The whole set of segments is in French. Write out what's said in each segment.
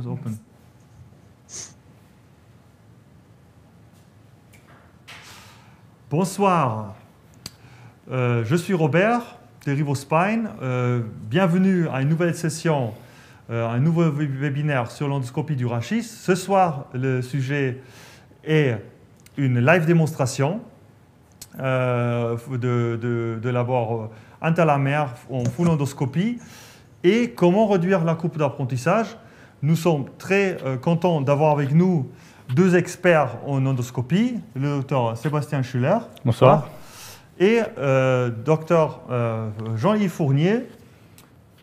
Is open. Bonsoir, Euh, je suis Robert de RivoSpine. Euh, bienvenue à une nouvelle session, euh, un nouveau web- webinaire sur l'endoscopie du rachis. Ce soir, le sujet est une live démonstration de, de, de en full endoscopie et comment réduire la coupe d'apprentissage. Nous sommes très euh, contents d'avoir avec nous deux experts en endoscopie, le docteur Sébastien Schuller. Bonsoir. Et euh, docteur euh, Jean-Yves Fournier.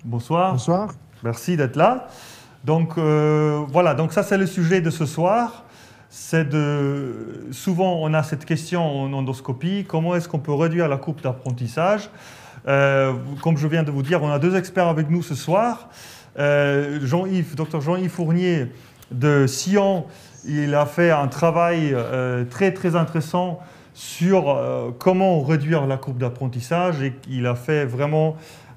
Bonsoir. Bonsoir. Merci d'être là. Donc euh, voilà, donc ça c'est le sujet de ce soir. C'est de souvent on a cette question en endoscopie comment est-ce qu'on peut réduire la coupe d'apprentissage? Euh, Comme je viens de vous dire, on a deux experts avec nous ce soir. Euh, Jean-Yves, docteur Jean-Yves Fournier de Sion, il a fait un travail euh, très très intéressant sur euh, comment réduire la courbe d'apprentissage et il a fait vraiment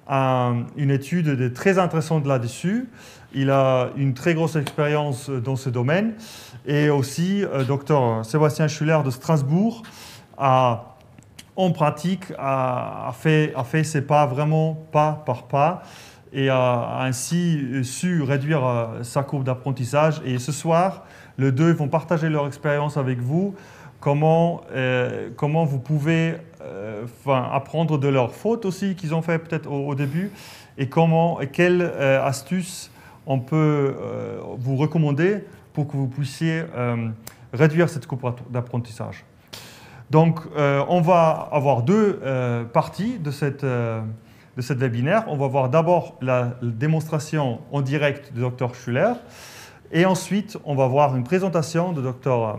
un- une étude de- très intéressante là-dessus. Il a une très grosse expérience dans ce domaine. Et aussi, docteur Sébastien Schuller de Strasbourg a, en pratique, a fait, a fait ses pas vraiment pas par pas et a ainsi su réduire euh, sa courbe d'apprentissage. Et ce soir, les deux vont partager leur expérience avec vous comment, euh, comment vous pouvez euh, apprendre de leurs fautes aussi qu'ils ont fait peut-être au, début et comment et quelles euh, astuces on peut vous recommander pour que vous puissiez réduire cette coupe d'apprentissage. Donc, on va avoir deux parties de cette, de cette webinaire. On va voir d'abord la, démonstration en direct du Dr Schuller et ensuite, on va voir une présentation de Dr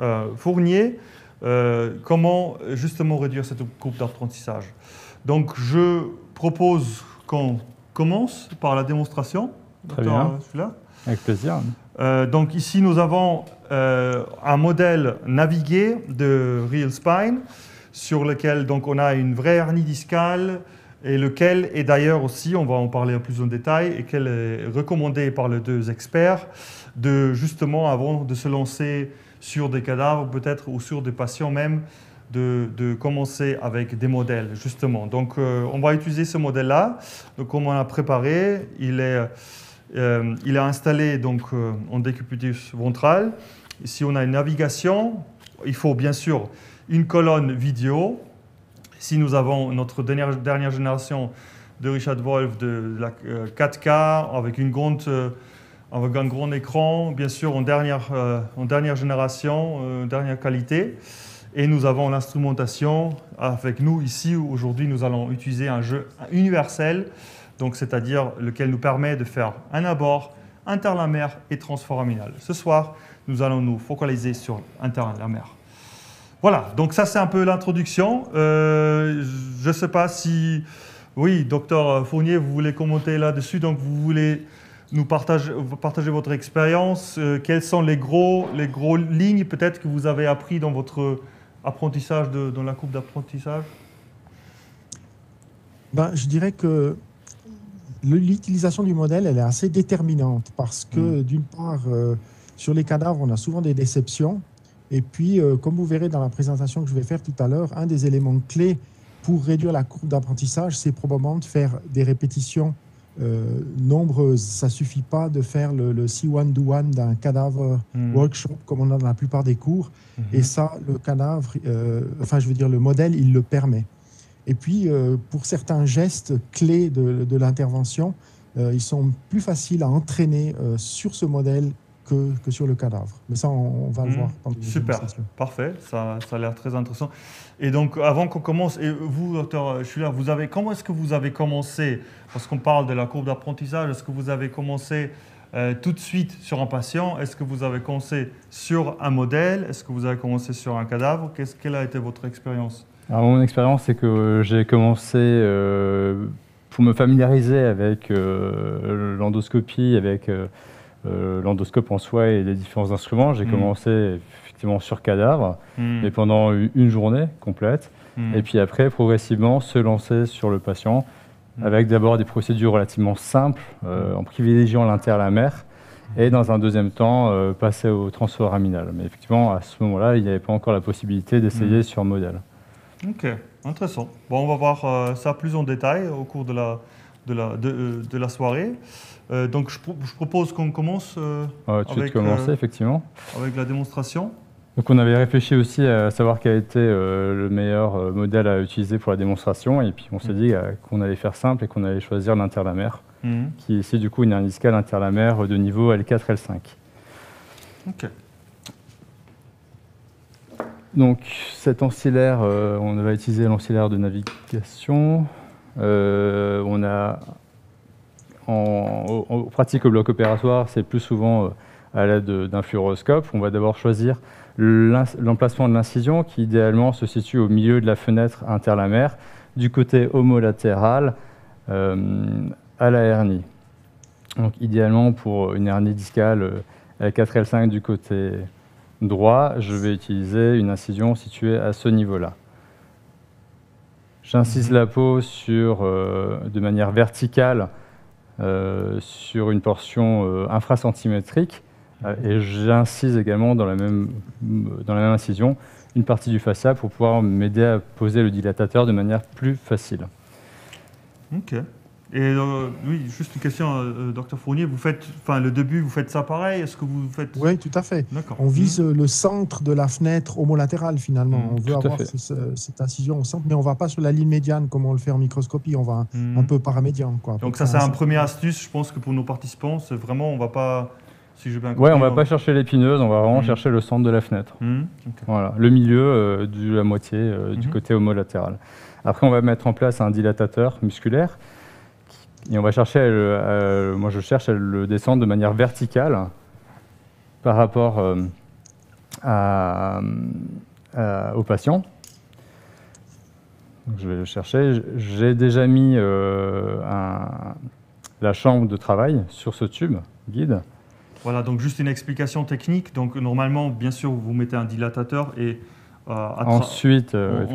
euh, Fournier, euh, comment justement réduire cette coupe d'apprentissage. Donc je propose qu'on commence par la démonstration. Très Dr. bien. Schuller. Avec plaisir. Euh, donc ici nous avons euh, un modèle navigué de Real Spine sur lequel donc on a une vraie hernie discale et lequel est d'ailleurs aussi, on va en parler plus en détail, et qu'elle est recommandée par les deux experts de justement avant de se lancer sur des cadavres peut-être ou sur des patients même de, de commencer avec des modèles justement. Donc euh, on va utiliser ce modèle-là. Donc comme on a préparé, il est euh, il est installé donc euh, en décubitus ventral. Ici, on a une navigation. Il faut bien sûr une colonne vidéo. Ici, nous avons notre dernière, génération de Richard Wolf de la euh, 4K avec, une grande, euh, avec un grand écran, bien sûr en dernière, euh, en dernière génération, euh, dernière qualité. Et nous avons l'instrumentation avec nous ici. Aujourd'hui, nous allons utiliser un jeu universel donc c'est-à-dire lequel nous permet de faire un abord interlamaire et transforaminal. Ce soir, nous allons nous focaliser sur interlamaire. Voilà, donc ça c'est un peu l'introduction. Euh, je ne sais pas si, oui, docteur Fournier, vous voulez commenter là-dessus, donc vous voulez nous partager, partager votre expérience. Euh, quelles sont les gros, les gros lignes peut-être que vous avez appris dans votre apprentissage, de, dans la coupe d'apprentissage? Ben, je dirais que l'utilisation du modèle, elle est assez déterminante parce que, d'une part, euh, sur les cadavres, on a souvent des déceptions. Et puis, euh, comme vous verrez dans la présentation que je vais faire tout à l'heure, un des éléments clés pour réduire la courbe d'apprentissage, c'est probablement de faire des répétitions euh, nombreuses. Ça suffit pas de faire le, le C1 do one d'un cadavre Hmm. workshop comme on a dans la plupart des cours. Mhm. Et ça, le cadavre, euh, enfin, je veux dire, le modèle, il le permet. Et puis, euh, pour certains gestes clés de, de l'intervention, ils sont plus faciles à entraîner sur ce modèle que, que sur le cadavre. Mais ça, on, on va le Mhm. voir Super. Parfait, ça, ça a l'air très intéressant. Et donc, avant qu'on commence, et vous, docteur Schuller, vous avez, comment est-ce que vous avez commencé Parce qu'on parle de la courbe d'apprentissage, est-ce que vous avez commencé euh, tout de suite sur un patient? Est-ce que vous avez commencé sur un modèle? Est-ce que vous avez commencé sur un cadavre? Qu'est-ce, Quelle a été votre expérience? Alors, mon expérience, c'est que j'ai commencé euh, pour me familiariser avec euh, l'endoscopie, avec euh, l'endoscope en soi et les différents instruments. J'ai Mm. commencé effectivement sur cadavre, Hmm, mais pendant une journée complète. hmm, Et puis après, progressivement, se lancer sur le patient Mm. avec d'abord des procédures relativement simples, euh, en privilégiant l'interlamaire, et dans un deuxième temps euh, passer au transforaminal. Mais effectivement, à ce moment-là, il n'y avait pas encore la possibilité d'essayer sur modèle. Ok, intéressant. Bon, on va voir ça plus en détail au cours de la, de la, de, de la soirée. Euh, donc, je, pro- je propose qu'on commence euh, suite Avec, commencer, euh, effectivement. avec la démonstration. Donc on avait réfléchi aussi à savoir quel était le meilleur modèle à utiliser pour la démonstration, et puis on s'est Mhm. dit qu'on allait faire simple et qu'on allait choisir l'interlamère, Mhm. qui est ici du coup une hernie discale interlamère de niveau L4, L5. Ok. Donc cet ancillaire, on va utiliser l'ancillaire de navigation. On a en, pratique au bloc opératoire, c'est plus souvent euh, à l'aide de- d'un fluoroscope. On va d'abord choisir l'emplacement de l'incision qui idéalement se situe au milieu de la fenêtre interlamère, du côté homolatéral euh, à la hernie. Donc idéalement pour une hernie discale euh, L4, L5 du côté droit, je vais utiliser une incision située à ce niveau-là. J'incise la peau sur, de manière verticale sur une portion euh, infracentimétrique euh, et j'incise également dans la, même, dans la même incision une partie du fascia pour pouvoir m'aider à poser le dilatateur de manière plus facile. Ok. Et euh, oui, juste une question, euh, docteur Fournier. Vous faites, enfin, le début, vous faites ça pareil Est-ce que vous faites Oui, tout à fait. D'accord. On vise euh, le centre de la fenêtre homolatérale finalement. Mhm, on veut avoir fait. ce- ce- cette incision au centre, mais on ne va pas sur la ligne médiane comme on le fait en microscopie. On va un, Mhm. un peu paramédian. Quoi, Donc ça, c'est un un- premier astuce, je pense que pour nos participants, c'est vraiment, on va pas, si j'ai bien compris. Ouais, on va pas chercher l'épineuse, on va vraiment chercher le centre de la fenêtre. Voilà, le milieu euh, de la moitié euh, du Mhm. côté homolatéral. Après, on va mettre en place un dilatateur musculaire et on va chercher, à le- à- moi je cherche à le descendre de manière verticale par rapport euh, à- à- au patient. Donc, je vais le chercher. J'ai déjà mis euh, un- la chambre de travail sur ce tube guide. Voilà, donc juste une explication technique. Donc normalement, bien sûr, vous mettez un dilatateur et euh, Ensuite, euh,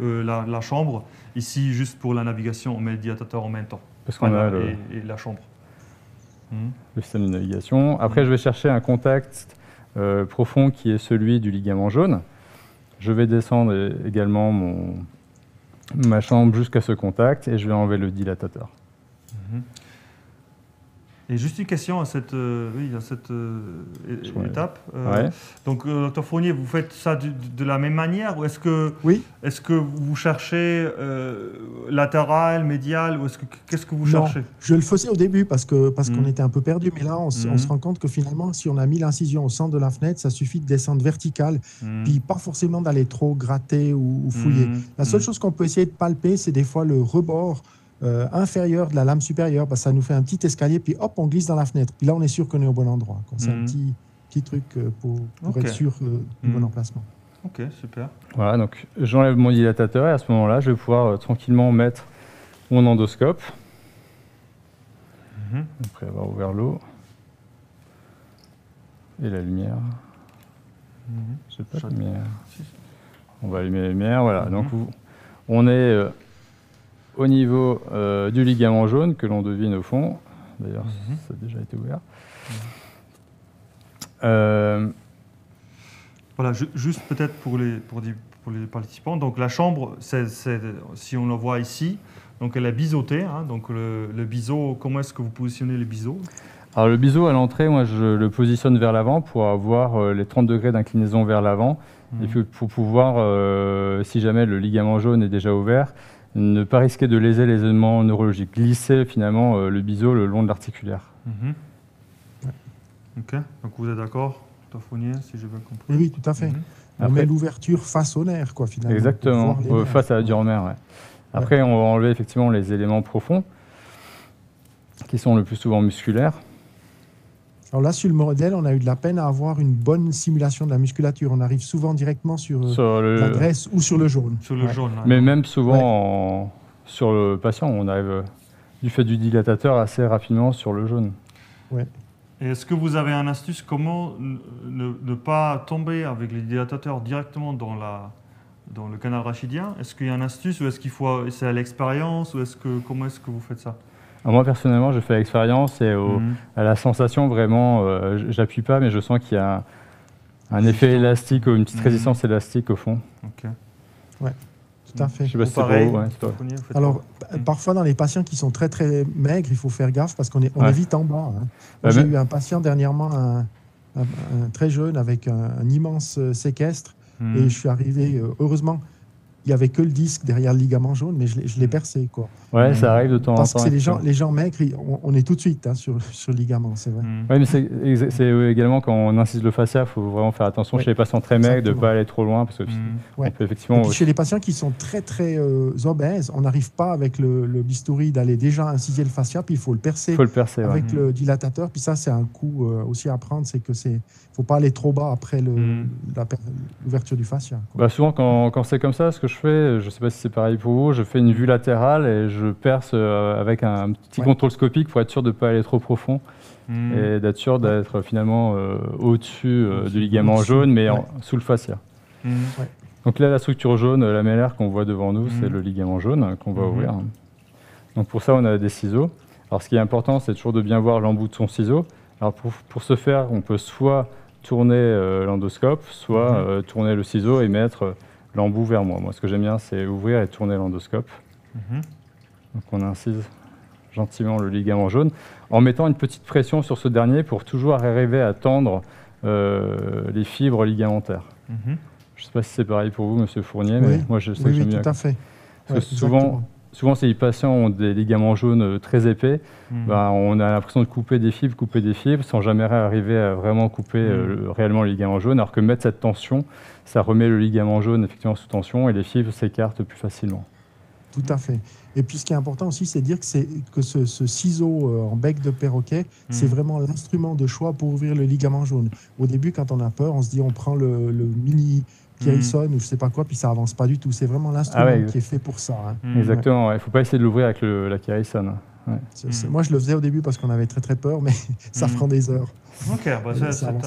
euh, la, la chambre. Ici, juste pour la navigation, on met le dilatateur en même temps. Parce qu'on a le, et, et la chambre. Mhm. le système de navigation. Après, Mhm. je vais chercher un contact euh, profond qui est celui du ligament jaune. Je vais descendre également mon, ma chambre jusqu'à ce contact et je vais enlever le dilatateur. Mhm. Et juste une question à cette, euh, oui, à cette euh, Ouais. étape. Euh, Ouais. Donc, euh, docteur Fournier, vous faites ça de, la même manière ou est-ce que, Oui. est-ce que vous cherchez latéral, médial ou est-ce que qu'est-ce que vous Non. cherchez? Je le faisais au début parce qu'on parce qu'on Mhm. était un peu perdu, mais là, on, se- on se rend compte que finalement, si on a mis l'incision au centre de la fenêtre, ça suffit de descendre vertical, Mhm. puis pas forcément d'aller trop gratter ou, ou fouiller. La seule chose qu'on peut essayer de palper, c'est des fois le rebord euh, inférieur de la lame supérieure. parce que ça nous fait un petit escalier, puis hop, on glisse dans la fenêtre. Puis là, on est sûr qu'on est au bon endroit. quoi. C'est Mhm. un petit, petit truc euh, pour, être sûr euh, du Mhm. bon emplacement. Ok, super. Voilà, donc j'enlève mon dilatateur et à ce moment-là, je vais pouvoir euh, tranquillement mettre mon endoscope Mhm. après avoir ouvert l'eau et la lumière. Mhm. Pas de lumière. On va allumer la lumière, voilà. Mhm. Donc on est euh, au niveau euh, du ligament jaune que l'on devine au fond. D'ailleurs, Mhm. ça a déjà été ouvert. Euh, Voilà, ju- juste peut-être pour les, pour, des- pour les participants. Donc la chambre, si on le voit ici, donc elle est biseautée. hein. donc le, le biseau, comment est-ce que vous positionnez les biseaux? Alors le biseau à l'entrée, moi je le positionne vers l'avant pour avoir euh, les 30 degrés d'inclinaison vers l'avant. Et Mhm. puis pour pouvoir, euh, si jamais le ligament jaune est déjà ouvert, ne pas risquer de léser les éléments neurologiques. Glisser finalement euh, le biseau le long de l'articulaire. Mhm. Ok, donc vous êtes d'accord. Fournier, si j'ai bien compris? Oui, oui, tout à fait. Mhm. On Après- met l'ouverture face au nerf, quoi, finalement. Exactement, euh, face à la duromère. ouais. Après, on va enlever effectivement les éléments profonds, qui sont le plus souvent musculaires. Alors là, sur le modèle, on a eu de la peine à avoir une bonne simulation de la musculature. On arrive souvent directement sur euh, Sur le- la graisse ou sur le jaune. Sur le Ouais. jaune. Mais même souvent en- sur le patient, on arrive euh, du fait du dilatateur assez rapidement sur le jaune. Et est-ce que vous avez un astuce comment ne, ne- ne pas tomber avec les dilatateurs directement dans, la, dans le canal rachidien? Est-ce qu'il y a une astuce ou est-ce qu'il faut c'est à l'expérience ou est-ce que comment est-ce que vous faites ça? Moi, personnellement, je fais l'expérience et au- Mhm. à la sensation, vraiment, euh, j'appuie pas, mais je sens qu'il y a un, un effet élastique, ou une petite Mhm. résistance élastique au fond. Ok. Tout à fait. Je sais pas si c'est pareil, vous, ouais, pas- Alors, parfois dans les patients qui sont très très maigres, il faut faire gaffe parce qu'on est, on Ouais. est vite en bas. hein. Bah, J'ai mais- eu un patient dernièrement, un, un- un très jeune, avec un, un immense séquestre. Mhm. Et je suis arrivé, euh, heureusement, il n'y avait que le disque derrière le ligament jaune, mais je l'ai- je l'ai Mm. percé. Quoi. Ouais, ça arrive de temps en temps. Parce que c'est les gens, les gens maigres, on, on est tout de suite hein, sur, sur le ligament, c'est vrai. Mhm. Oui, mais c'est également quand on incise le fascia, il faut vraiment faire attention chez les patients très maigres de ne pas aller trop loin parce que. Ouais. on peut Et effectivement. puis chez les patients qui sont très très euh, obèses, on n'arrive pas avec le, le bistouri d'aller déjà inciser le fascia, puis il faut le percer Il faut le percer. avec Mhm. le dilatateur. Puis ça, c'est un coup euh, aussi à prendre, c'est que c'est faut pas aller trop bas après per- l'ouverture du fascia. quoi. Bah, souvent, quand, quand c'est comme ça, ce que je fais, je ne sais pas si c'est pareil pour vous, je fais une vue latérale et je perce euh, avec un petit Ouais. contrôle scopique pour être sûr de ne pas aller trop profond Mhm. et d'être sûr d'être finalement euh, au-dessus euh, du ligament jaune, mais en- sous le fascia. Mhm. Donc là, la structure jaune, la mélaire qu'on voit devant nous, c'est le ligament jaune euh, qu'on va ouvrir. Donc pour ça, on a des ciseaux. Alors ce qui est important, c'est toujours de bien voir l'embout de son ciseau. Alors pour, pour ce faire, on peut soit tourner euh, l'endoscope, soit euh, tourner le ciseau et mettre euh, l'embout vers moi. Moi, ce que j'aime bien, c'est ouvrir et tourner l'endoscope. Mhm. Donc on incise gentiment le ligament jaune en mettant une petite pression sur ce dernier pour toujours arriver à tendre euh, les fibres ligamentaires. Mhm. Je ne sais pas si c'est pareil pour vous, Monsieur Fournier, mais moi je sais Oui, que j'aime oui, bien. tout à fait. Parce que souvent, exactement. Souvent, ces patients ont des ligaments jaunes euh, très épais. Mhm. Ben, on a l'impression de couper des fibres, couper des fibres, sans jamais arriver à vraiment couper euh, le- réellement le ligament jaune. Alors que mettre cette tension, ça remet le ligament jaune effectivement sous tension et les fibres s'écartent plus facilement. Tout à fait. Et puis ce qui est important aussi, c'est de dire que, c'est- que ce, ce ciseau euh, en bec de perroquet, c'est Mhm. vraiment l'instrument de choix pour ouvrir le ligament jaune. Au début, quand on a peur, on se dit on prend le, le mini Pierson ou je sais pas quoi, puis ça avance pas du tout. C'est vraiment l'instrument Ah ouais, qui est fait pour ça. hein. Mhm. Exactement, il ne faut pas essayer de l'ouvrir avec le, la. C'est- c'est- Mhm. Moi, je le faisais au début parce qu'on avait très très peur, mais ça prend des heures. Ok, bah, c'est ça c'est avance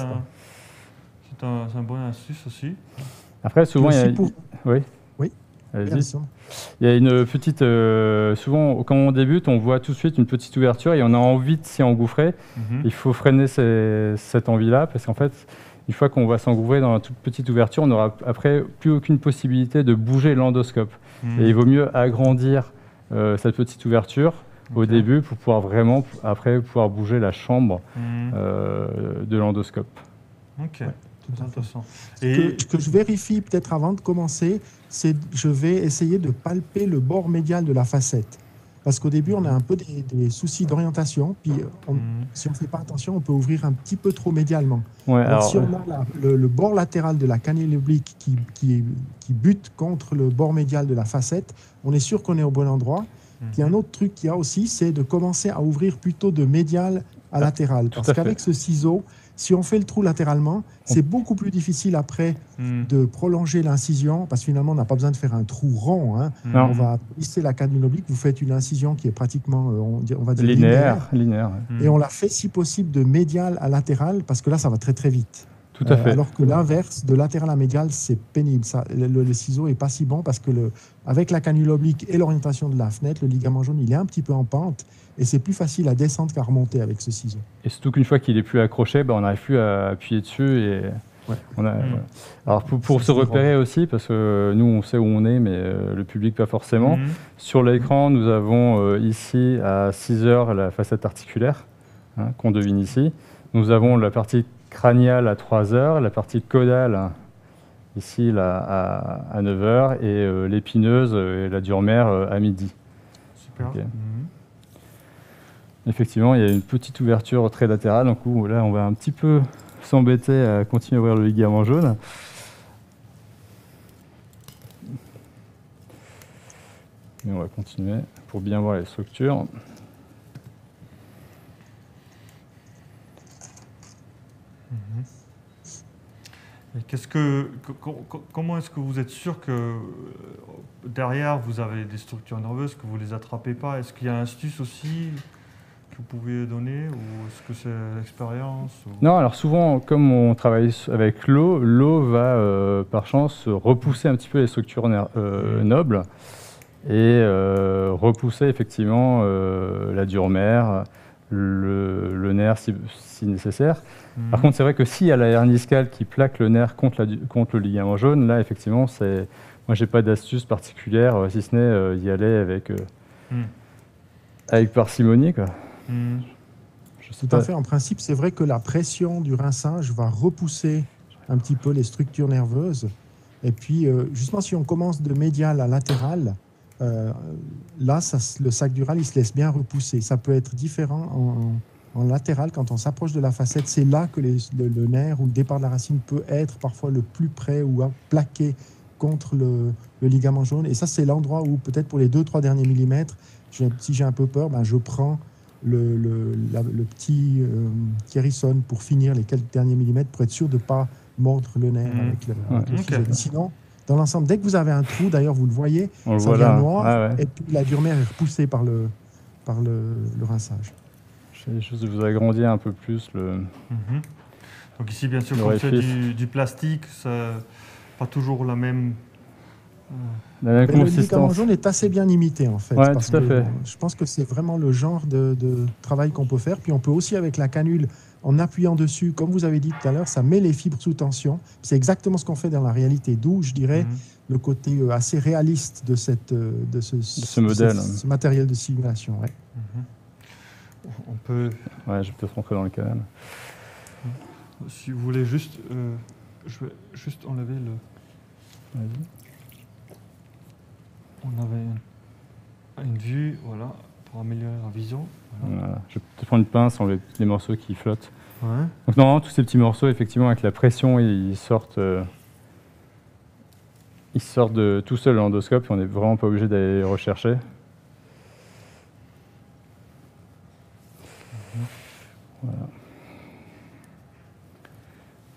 un, bon astuce aussi. Après, souvent, il y a, pour- oui. Oui. Il y a une petite. euh, souvent, quand on débute, on voit tout de suite une petite ouverture et on a envie de s'y engouffrer. Mhm. Il faut freiner ces- cette envie-là parce qu'en fait, une fois qu'on va s'engouffrer dans la toute petite ouverture, on n'aura après plus aucune possibilité de bouger l'endoscope. Mhm. Et il vaut mieux agrandir euh, cette petite ouverture au début pour pouvoir vraiment, après, pouvoir bouger la chambre Mhm. euh, de l'endoscope. Ok, Tout à fait. intéressant. Et que, ce que je vérifie peut-être avant de commencer, c'est je vais essayer de palper le bord médial de la facette. Parce qu'au début, on a un peu des, des soucis d'orientation, puis on- Mhm. si on ne fait pas attention, on peut ouvrir un petit peu trop médialement. Ouais, Alors, alors, si on a la- le, le bord latéral de la canule oblique qui, qui, qui bute contre le bord médial de la facette, on est sûr qu'on est au bon endroit. Mhm. Puis un autre truc qu'il y a aussi, c'est de commencer à ouvrir plutôt de médial à latéral. Ah, tout Parce qu'avec ce ciseau, si on fait le trou latéralement, c'est beaucoup plus difficile après Mhm. de prolonger l'incision, parce que finalement, on n'a pas besoin de faire un trou rond. hein. On va lisser la canule oblique, vous faites une incision qui est pratiquement, euh, on, va dire, linéaire, linéaire, ouais. Et on la fait, si possible, de médial à latéral, parce que là, ça va très très vite. Tout à Euh, fait. alors que l'inverse, de latéral à médial, c'est pénible. Ça, le, ciseau est pas si bon parce que le, avec la canule oblique et l'orientation de la fenêtre, le ligament jaune, il est un petit peu en pente et c'est plus facile à descendre qu'à remonter avec ce ciseau. Et surtout qu'une fois qu'il est plus accroché, bah, on n'arrive plus à appuyer dessus. Et Ouais. on a, Mm. voilà. Alors pour, se repérer aussi, parce que nous on sait où on est, mais euh, le public pas forcément. Mhm. Sur l'écran, nous avons euh, ici à 6 heures la facette articulaire hein, qu'on devine ici. Nous avons la partie crâniale à 3 heures, la partie caudale hein, ici là, à, à 9 heures et euh, l'épineuse euh, et la dure mère euh, à midi. Super. Mhm. Effectivement, il y a une petite ouverture très latérale. Donc où, là, on va un petit peu s'embêter à continuer à ouvrir le ligament jaune. Et on va continuer pour bien voir les structures. Qu'est-ce que, comment est-ce que vous êtes sûr que euh, derrière vous avez des structures nerveuses que vous les attrapez pas? Est-ce qu'il y a un astuce aussi que vous pouvez donner ou est-ce que c'est l'expérience ou- Non, alors souvent, comme on travaille avec l'eau, l'eau va euh, par chance repousser un petit peu les structures euh, nobles et euh, repousser effectivement la dure-mère, le, le, nerf si, si nécessaire. Mhm. Par contre, c'est vrai que s'il y a la hernie discale qui plaque le nerf contre, la, contre le ligament jaune, là, effectivement, c'est. Moi, j'ai pas d'astuce particulière, euh, si ce n'est euh, y aller avec, euh, Mhm. avec parcimonie. Quoi. Mhm. Je sais Tout à fait. En principe, c'est vrai que la pression du rinçage va repousser un petit peu les structures nerveuses. Et puis, euh, justement, si on commence de médial à latéral, euh, là, ça le sac dural, il se laisse bien repousser. Ça peut être différent en, en latéral. Quand on s'approche de la facette, c'est là que les- le, le nerf ou le départ de la racine peut être parfois le plus près ou à- plaqué contre le, le ligament jaune. Et ça, c'est l'endroit où, peut-être pour les deux, trois derniers millimètres, si j'ai un peu peur, ben, je prends le, le, la- le petit euh, pour finir les quelques derniers millimètres pour être sûr de ne pas mordre le nerf Mhm. avec le, avec. Sinon, dans l'ensemble, dès que vous avez un trou, d'ailleurs, vous le voyez, On le ça voit vient là. noir Ah ouais. et puis la dure-mère est repoussée par le, par le, le rinçage. J'essaie juste de vous agrandir un peu plus le. Mhm. Donc ici, bien sûr, Le comme c'est du, du plastique, c'est pas toujours la même... euh, La même Mais le ligament consistance. jaune est assez bien imité en fait. Ouais, parce tout à que, fait. Je pense que c'est vraiment le genre de, de travail qu'on peut faire. Puis on peut aussi avec la canule, en appuyant dessus, comme vous avez dit tout à l'heure, ça met les fibres sous tension. C'est exactement ce qu'on fait dans la réalité. D'où, je dirais, mhm. le côté euh, assez réaliste de, cette, euh, de, ce, ce modèle. ce matériel de simulation. ouais. Mhm. On peut, Ouais, je vais peut-être rentrer dans le canal. si vous voulez, juste, euh, je vais juste enlever le. On avait une, une vue, voilà, pour améliorer la vision. Voilà. Voilà. Je vais peut-être prendre une pince, enlever les morceaux qui flottent. Ouais. Donc normalement, tous ces petits morceaux, effectivement, avec la pression, ils sortent, euh, ils sortent de tout seul de l'endoscope et on n'est vraiment pas obligé d'aller les rechercher. Voilà.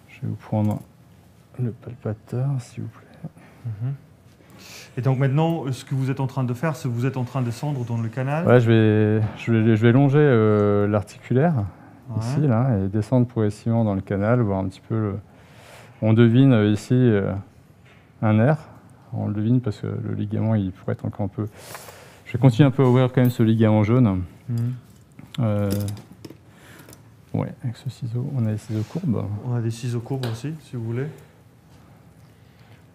Je vais vous prendre le palpateur, s'il vous plaît. Mhm. Et donc maintenant, ce que vous êtes en train de faire, c'est que vous êtes en train de descendre dans le canal. Ouais, je vais, je vais, je vais longer euh, l'articulaire. Ouais. ici, là, et descendre progressivement dans le canal, voir un petit peu. le- On devine euh, ici euh, un nerf. On le devine parce que le ligament, il pourrait être encore un peu. Je vais continuer un peu à ouvrir quand même ce ligament jaune. Euh, Ouais, avec ce ciseau, on a les ciseaux courbes. On a des ciseaux courbes aussi, si vous voulez.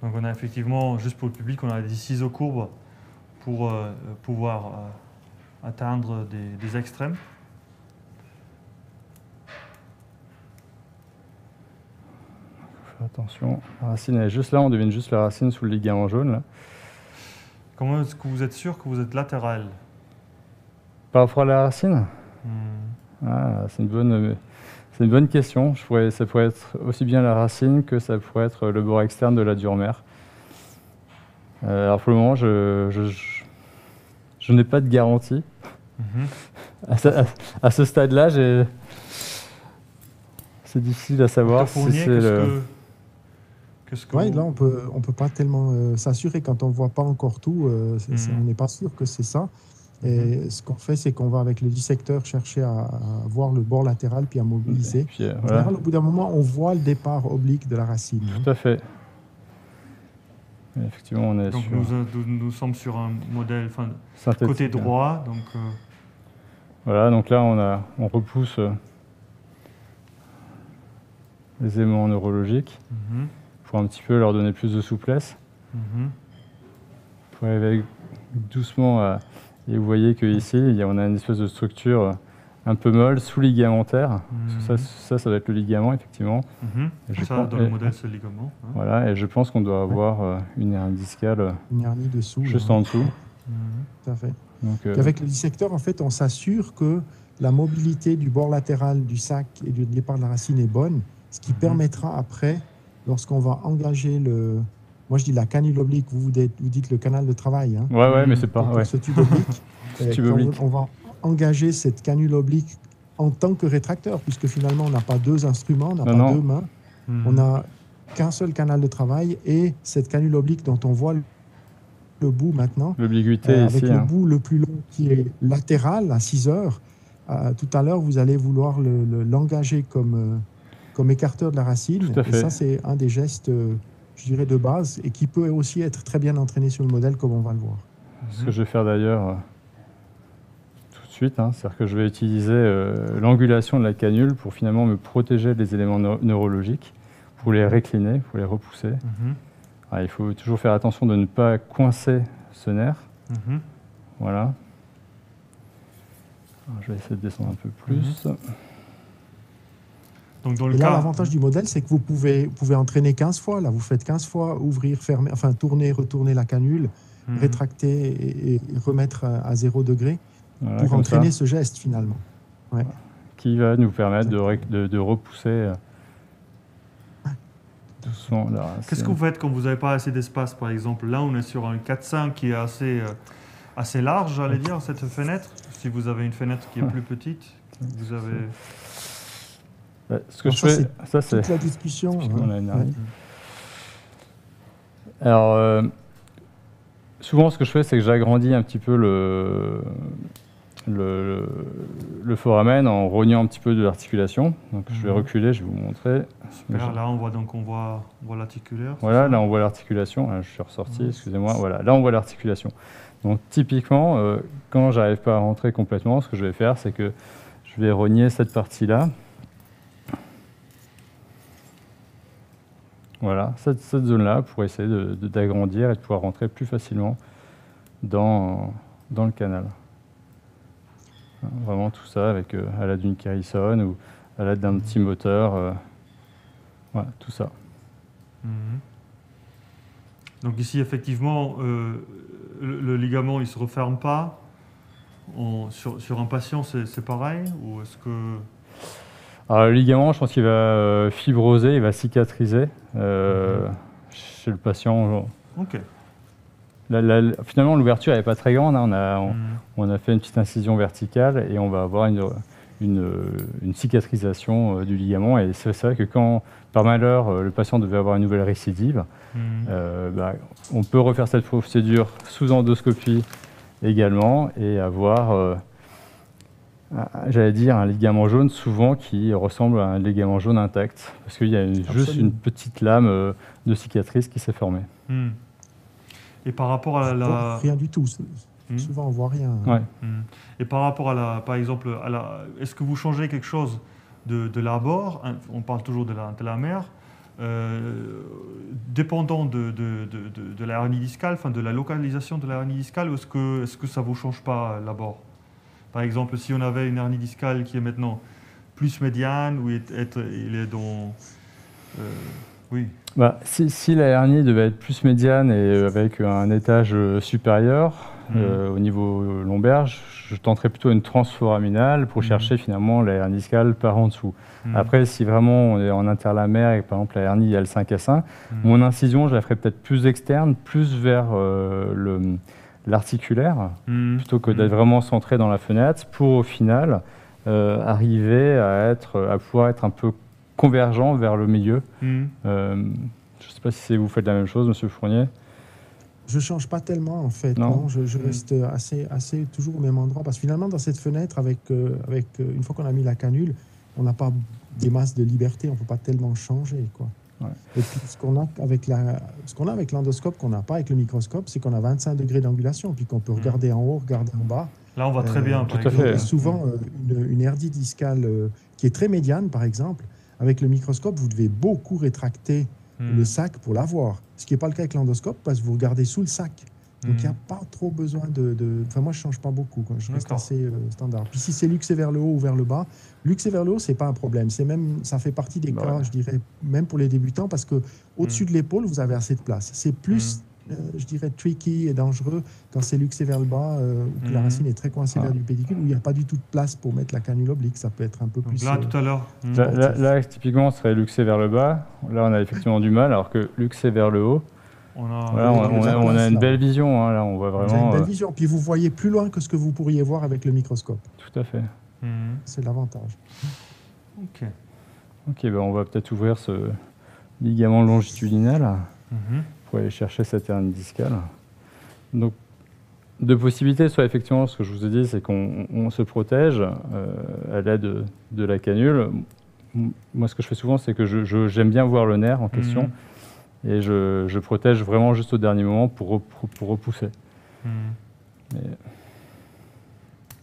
Donc on a effectivement, juste pour le public, on a des ciseaux courbes pour euh, pouvoir euh, atteindre des, des extrêmes. Attention, la racine est juste là, on devine juste la racine sous le ligament jaune. Là. Comment est-ce que vous êtes sûr que vous êtes latéral? Par rapport à la racine? Hmm. Ah, c'est une bonne, c'est une bonne question. Je pourrais, ça pourrait être aussi bien la racine que ça pourrait être le bord externe de la dure-mère. Euh, alors pour le moment, je, je, je- je n'ai pas de garantie. Mhm. À ce, à- à ce stade-là, c'est difficile à savoir si c'est le. que- qu'est-ce que Oui, là, on peut, on peut pas tellement euh, s'assurer quand on voit pas encore tout. euh, Mhm. On n'est pas sûr que c'est ça. Et ce qu'on fait, c'est qu'on va avec le dissecteur chercher à, à voir le bord latéral puis à Et mobiliser. puis, euh, En voilà. général, au bout d'un moment, on voit le départ oblique de la racine. hein. Tout à fait. Effectivement, on est Donc sur nous, euh, nous, nous sommes sur un modèle enfin, côté droit, donc euh, Voilà, donc là, on, a, on repousse euh, les aimants neurologiques mhm, pour un petit peu leur donner plus de souplesse. mhm. Pour arriver doucement à... Et vous voyez qu'ici, on a une espèce de structure euh, un peu molle, sous-ligamentaire. Ça, Mhm. ça, ça va être le ligament, effectivement. Mhm. Et je Ça, pense- dans le et- modèle, c'est le ligament. hein. Voilà, et je pense qu'on doit avoir euh, une hernie discale euh, Une hernie dessous. là, juste hein. en dessous. Mhm. Tout à fait. Donc, euh, avec le dissecteur, en fait, on s'assure que la mobilité du bord latéral du sac et du départ de la racine est bonne, ce qui Mhm. permettra après, lorsqu'on va engager le. Moi, je dis la canule oblique, vous, vous dites, le canal de travail. Hein, Ouais, ouais, mais c'est pas. Ouais. ce tube oblique. Euh, tube oblique. On va engager cette canule oblique en tant que rétracteur, puisque finalement, on n'a pas deux instruments, on n'a pas non. deux mains, Mhm. on n'a qu'un seul canal de travail et cette canule oblique dont on voit le- le bout maintenant. L'obliquité Euh, ici. avec le hein. bout le plus long qui est latéral à 6 heures. Euh, tout à l'heure, vous allez vouloir le- le- l'engager comme, euh, comme écarteur de la racine. Tout à Et fait. ça, c'est un des gestes, euh, je dirais, de base et qui peut aussi être très bien entraîné sur le modèle, comme on va le voir. Ce que je vais faire d'ailleurs, euh, suite. hein. C'est-à-dire que je vais utiliser euh, l'angulation de la canule pour finalement me protéger des éléments neu- neurologiques, pour les récliner, pour les repousser. Mhm. Il faut toujours faire attention de ne pas coincer ce nerf. Mhm. Voilà. Alors, je vais essayer de descendre un peu plus. Donc dans le Et là, cas. l'avantage du modèle, c'est que vous pouvez, vous pouvez entraîner 15 fois. Là, vous faites 15 fois, ouvrir, fermer, enfin tourner, retourner la canule, Mhm. rétracter et, et remettre à, à 0 degré Voilà, pour ça, entraîner ce geste finalement. qui va nous permettre de, de- de repousser euh. Qu'est-ce que vous faites quand vous n'avez pas assez d'espace, par exemple? Là, on est sur un 4-5 qui est assez, euh, assez large, j'allais dire, cette fenêtre. Si vous avez une fenêtre qui est plus petite, vous avez. Ce que Alors je ça, fais, ça c'est Toute la discussion. Hein. Ouais. Alors, euh, souvent, ce que je fais, c'est que j'agrandis un petit peu le, le, le foramen en rognant un petit peu de l'articulation. Donc, je vais Mhm. reculer, je vais vous montrer. Là, on voit donc on voit, on voit l'articulaire. Voilà, là, on voit l'articulation. Ah, Je suis ressorti, excusez-moi. Voilà, là, on voit l'articulation. Donc, typiquement, euh, quand j'arrive pas à rentrer complètement, ce que je vais faire, c'est que je vais rogner cette partie-là. Voilà, cette, cette zone-là pour essayer de- de- d'agrandir et de pouvoir rentrer plus facilement dans, dans le canal. Vraiment tout ça avec euh, à l'aide d'une Carison ou à l'aide d'un petit moteur. euh, voilà, tout ça. Mhm. Donc ici, effectivement, euh, le, le ligament, il ne se referme pas. On- sur, sur un patient, c'est pareil Ou est-ce que... Alors, le ligament, je pense qu'il va fibroser, il va cicatriser euh, chez le patient. Ok. La- la- finalement, l'ouverture n'est pas très grande. hein. On, a, on, on a fait une petite incision verticale et on va avoir une, une, une cicatrisation euh, du ligament. Et c'est vrai que quand, par malheur, euh, le patient devait avoir une nouvelle récidive, euh, bah, on peut refaire cette procédure sous endoscopie également et avoir, j'allais dire, un ligament jaune souvent qui ressemble à un ligament jaune intact, parce qu'il y a une- juste une petite lame euh, de cicatrice qui s'est formée. Mhm. Et par rapport à la... Rien du tout. Mhm. Souvent, on voit rien. Ouais. Mhm. Et par rapport à la, par exemple, à la, est-ce que vous changez quelque chose de, de l'abord On parle toujours de la, de la mère. euh, dépendant de, de, de, de- de la hernie discale, enfin de la localisation de la hernie discale, ou est-ce que, est-ce que ça ne vous change pas l'abord Par exemple, si on avait une hernie discale qui est maintenant plus médiane, ou est, il est dans... euh, oui. Bah, si, si la hernie devait être plus médiane et avec un étage euh, supérieur Mhm. euh, au niveau lombaire, je, je tenterais plutôt une transforaminale pour Mhm. chercher finalement la hernie discale par en dessous. Mhm. Après, si vraiment on est en interlamaire et que par exemple la hernie a le 5 à 5, Mhm. mon incision, je la ferais peut-être plus externe, plus vers euh, le- l'articulaire, Mhm. plutôt que d'être vraiment centré dans la fenêtre, pour au final euh, arriver à, être, à pouvoir être un peu convergent vers le milieu. Mhm. Euh, je ne sais pas si vous faites la même chose, Monsieur Fournier. Je change pas tellement en fait. Non. Non, je, je reste assez, assez toujours au même endroit parce que finalement dans cette fenêtre, avec, euh, avec euh, une fois qu'on a mis la canule, on n'a pas des masses de liberté, on peut pas tellement changer quoi. Ouais. Et puis ce qu'on a avec la, ce qu'on a avec l'endoscope qu'on n'a pas avec le microscope, c'est qu'on a 25 degrés d'angulation puis qu'on peut Mm. regarder en haut, regarder en bas. Là, on voit très Euh, bien. tout par à fait. Et souvent euh, une, une hernie discale euh, qui est très médiane par exemple, avec le microscope, vous devez beaucoup rétracter Mhm. le sac pour l'avoir. Ce qui n'est pas le cas avec l'endoscope parce que vous regardez sous le sac. Donc il n'y a Mhm. pas trop besoin de. de- Enfin, moi, je ne change pas beaucoup. quoi. Je reste assez euh, standard. Puis si c'est luxé vers le haut ou vers le bas, luxé vers le haut, c'est pas un problème. C'est même, ça fait partie des Bah cas, ouais. je dirais, même pour les débutants, parce que au-dessus Mhm. de l'épaule, vous avez assez de place. C'est plus, euh, je dirais, tricky et dangereux quand c'est luxé vers le bas euh, ou que la racine est très coincée Ah. vers du pédicule, où il n'y a pas du tout de place pour mettre la canule oblique. Ça peut être un peu Donc plus. là, euh, tout à l'heure. Là, là- là, typiquement, ce serait luxé vers le bas. Là, on a effectivement du mal, alors que luxé vers le haut, On a, voilà, on, a, on une là. belle vision. hein, là, on voit vous avez vraiment. une belle vision. Puis vous voyez plus loin que ce que vous pourriez voir avec le microscope. tout à fait. Mhm. C'est l'avantage. Ok. Ok, ben, on va peut-être ouvrir ce ligament longitudinal Mhm. pour aller chercher cette hernie discale. Donc, deux possibilités, soit effectivement, ce que je vous ai dit, c'est qu'on on se protège euh, à l'aide de, la canule. Moi, ce que je fais souvent, c'est que je- je- j'aime bien voir le nerf en question Mhm. Et je, je protège vraiment juste au dernier moment pour, rep- pour repousser. Mais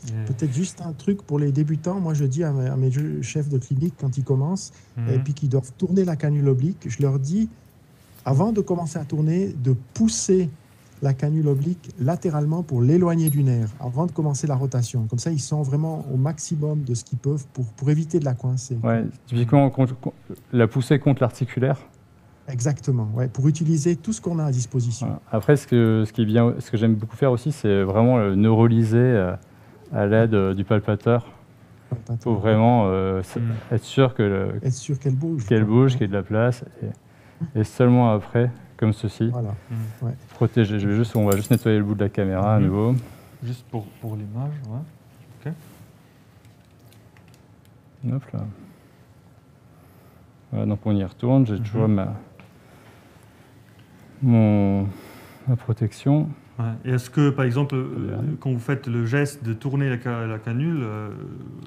Et- Peut-être juste un truc pour les débutants. Moi, je dis à mes, à mes jeux- chefs de clinique quand ils commencent Mhm. et puis qu'ils doivent tourner la canule oblique, je leur dis, avant de commencer à tourner, de pousser la canule oblique latéralement pour l'éloigner du nerf, avant de commencer la rotation. Comme ça, ils sont vraiment au maximum de ce qu'ils peuvent pour, pour éviter de la coincer. Ouais, typiquement, la poussée contre l'articulaire. Exactement, ouais, pour utiliser tout ce qu'on a à disposition. Voilà. Après, ce que, ce qui est bien, ce que j'aime beaucoup faire aussi, c'est vraiment le neuroliser euh, à l'aide euh, du palpateur pour vraiment euh, Mhm. être sûr que le- Être sûr qu'elle bouge. qu'elle bouge, qu'il y ait de la place. Et, et seulement après, comme ceci, Voilà. protéger. Je vais juste, on va juste nettoyer le bout de la caméra à Mhm. nouveau. Juste pour, pour l'image, ouais. Hop là. Voilà, donc on y retourne. J'ai toujours ma, mon, ma protection. Ouais. Et est-ce que, par exemple, euh, quand vous faites le geste de tourner la, ca- la canule, euh,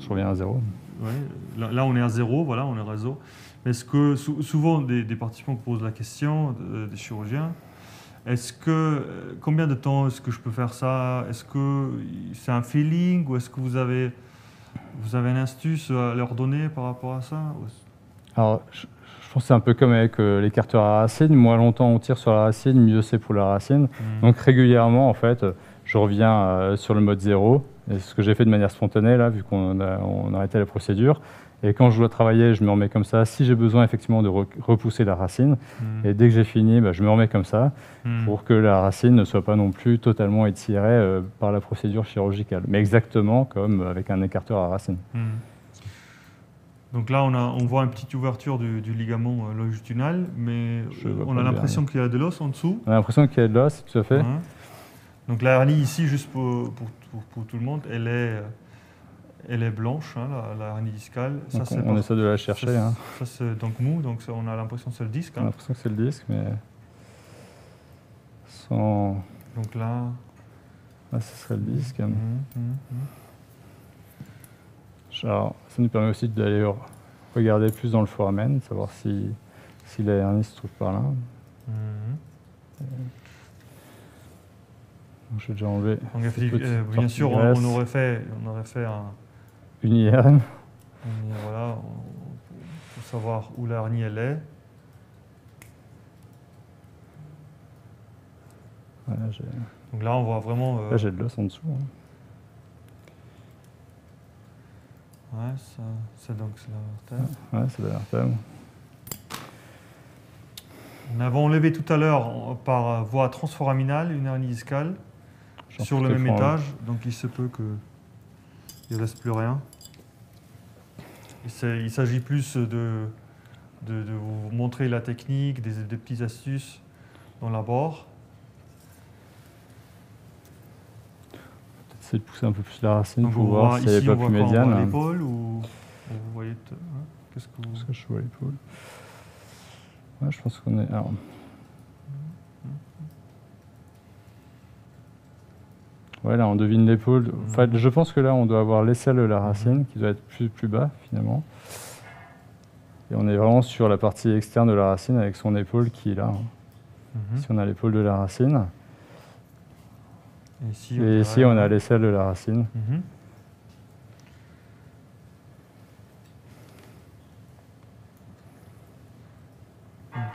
Je reviens à zéro. ouais, là, là, on est à zéro, voilà, on est réseau. Mais Est-ce que sou- souvent des, des participants posent la question, euh, des chirurgiens, est-ce que combien de temps est-ce que je peux faire ça? Est-ce que c'est un feeling ou est-ce que vous avez vous avez une astuce à leur donner par rapport à ça? Alors, je, pense que c'est un peu comme avec euh, les à racine. Moins longtemps on tire sur la racine, mieux c'est pour la racine. Mhm. Donc régulièrement, en fait, je reviens euh, sur le mode zéro. Et ce que j'ai fait de manière spontanée, là, vu qu'on a, on a arrêté la procédure. Et quand je dois travailler, je me remets comme ça. Si j'ai besoin effectivement de re- repousser la racine, Mhm. et dès que j'ai fini, bah, je me remets comme ça Mhm. pour que la racine ne soit pas non plus totalement étirée euh, par la procédure chirurgicale. Mais exactement comme avec un écarteur à racine. Donc là, on, a, on voit une petite ouverture du, du ligament euh, longitudinal, mais on a l'impression qu'il y a de l'os en dessous. On a l'impression qu'il y a de l'os, tout à fait. Donc la hernie ici, juste pour, pour, pour- pour tout le monde, elle est, elle est blanche, hein, la, la hernie discale. Ça, on, essaie de la chercher. ça, hein. ça, c'est donc mou, donc ça, on a l'impression que c'est le disque. On a hein. l'impression que c'est le disque, mais sans. Donc là, Ah, ce serait le disque. mhm, mhm, mhm. Alors, ça nous permet aussi d'aller re- regarder plus dans le foramen, savoir si, si la hernie se trouve par là. Mhm. Je vais déjà enlever Donc, euh, bien sûr, on, aurait fait, on aurait fait un, une IRM. voilà, on- pour savoir où la hernie elle est. Voilà, Donc là, on voit vraiment. euh, là, j'ai de l'os en dessous. hein. Ouais, ça, c'est donc c'est la vertèbre. Ouais, c'est de la vertèbre. On avait enlevé tout à l'heure en- par euh, voie transforaminale une hernie discale sur le même étage, donc il se peut que il ne reste plus rien. Il s'agit plus de, de, de vous montrer la technique, des, des petites astuces dans l'abord. Essayer de pousser un peu plus la racine Donc pour on voir voit si elle ici, n'est on pas voit plus quoi On voit médiane. l'épaule ou, ou vous voyez t- hein, Qu'est-ce que vous... Est-ce que je vois l'épaule Ouais, je pense qu'on est. Alors. Ouais, là, on devine l'épaule. Enfin, je pense que là, on doit avoir l'aisselle de la racine qui doit être plus, plus bas, finalement. Et on est vraiment sur la partie externe de la racine avec son épaule qui est là. hein. Mhm. Ici, on a l'épaule de la racine. Et ici, Et dirait- ici, on a l'aisselle de la racine. Mhm.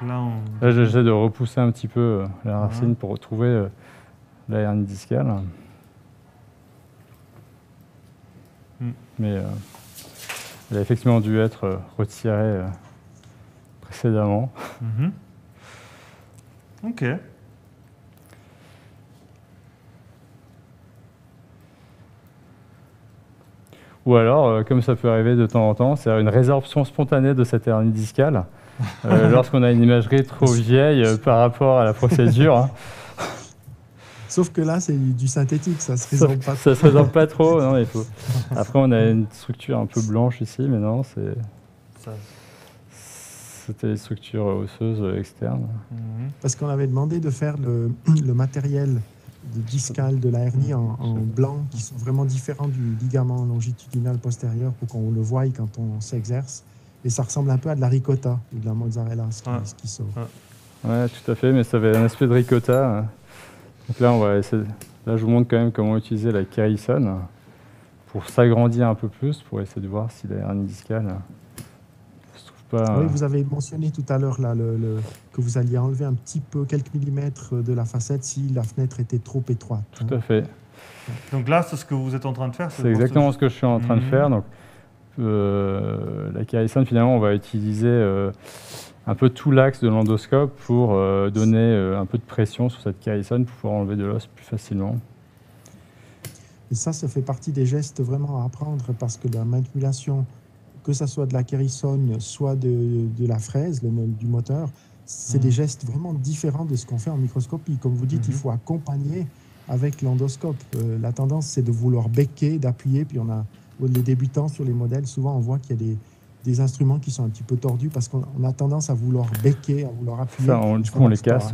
Là, on... Là, j'essaie de repousser un petit peu euh, la racine pour retrouver euh, la hernie discale. Mm. Mais euh, elle a effectivement dû être retirée précédemment. Mhm. Ok. Ou alors, euh, comme ça peut arriver de temps en temps, c'est une résorption spontanée de cette hernie discale. euh, lorsqu'on a une imagerie trop vieille euh, par rapport à la procédure. hein. Sauf que là, c'est du synthétique, ça se Ça, résorbe pas. ça se résorbe pas trop. Non, il faut... Après, on a une structure un peu blanche ici, mais non, c'est... C'était les structures osseuses euh, externes. Mhm. Parce qu'on avait demandé de faire le, le matériel de discal de la hernie en, en blanc, qui sont vraiment différents du ligament longitudinal postérieur pour qu'on le voie quand on s'exerce. Et ça ressemble un peu à de la ricotta ou de la mozzarella, ce qui, Ouais. ce qui sort. Ouais, tout à fait, mais ça avait un aspect de ricotta. Donc là, on va essayer... là, je vous montre quand même comment utiliser la Carison. pour s'agrandir un peu plus, pour essayer de voir si la hernie discale ne se trouve pas. Oui, vous avez mentionné tout à l'heure là, le, que vous alliez enlever un petit peu, quelques millimètres de la facette si la fenêtre était trop étroite. Tout à fait. Donc là, c'est ce que vous êtes en train de faire C'est exactement ce que je suis en train de mhm. faire. Donc, euh, la Carissone, finalement, on va utiliser euh, un peu tout l'axe de l'endoscope pour euh, donner un peu de pression sur cette Carissone pour pouvoir enlever de l'os plus facilement. Et ça, ça fait partie des gestes vraiment à apprendre parce que la manipulation, que ce soit de la Carissone, soit de, la fraise, du moteur, c'est des mhm. gestes vraiment différents de ce qu'on fait en microscopie. Comme vous dites, il mhm. faut accompagner avec l'endoscope. la tendance, c'est de vouloir becquer, d'appuyer, puis on a les débutants sur les modèles, souvent on voit qu'il y a des, instruments qui sont un petit peu tordus parce qu'on a tendance à vouloir becquer, à vouloir appuyer. On, du coup, on les casse.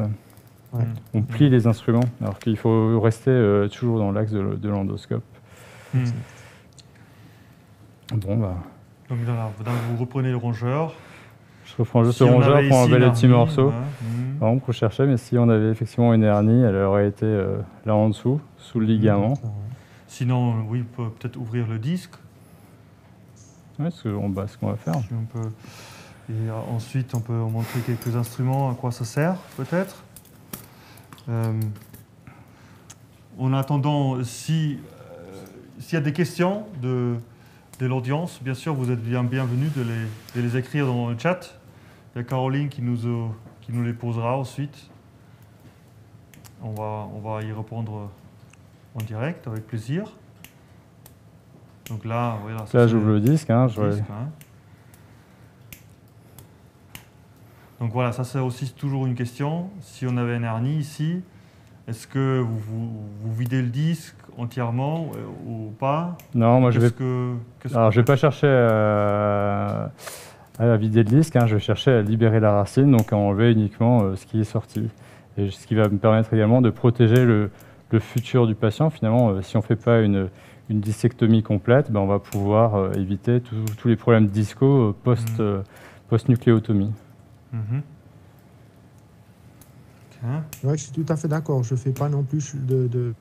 On plie les instruments, alors qu'il faut rester euh, toujours dans l'axe de, l'endoscope. Bon, bah. Donc, vous reprenez le rongeur. Je reprends juste le rongeur pour enlever les petits morceaux. Ouais. Hmm. chercher, mais si on avait effectivement une hernie, elle aurait été euh, là en dessous, sous le ligament. Sinon, oui, on peut peut-être ouvrir le disque. Oui, c'est ce qu'on va faire. Et ensuite, on peut montrer quelques instruments, à quoi ça sert, peut-être. Euh, en attendant, si, euh, s'il y a des questions de, de l'audience, bien sûr, vous êtes bien bienvenus de les, de les écrire dans le chat. Il y a Caroline qui nous, qui nous les posera ensuite. On va, on va y répondre en direct, avec plaisir. Donc là, voilà. Là, j'ouvre le disque. Hein, hein. Donc voilà, ça c'est aussi toujours une question. Si on avait un hernie ici, est-ce que vous, vous, videz le disque entièrement euh, ou pas? Non, moi je vais. Alors je vais pas chercher à, vider le disque. Hein. je vais chercher à libérer la racine, donc à enlever uniquement euh, ce qui est sorti, et ce qui va me permettre également de protéger le, le futur du patient. Finalement, euh, si on ne fait pas une, une dissectomie complète, ben on va pouvoir euh, éviter tous les problèmes disco post, mmh. post-nucléotomie. Mmh. je suis tout à fait d'accord. Je ne fais pas non plus de, de,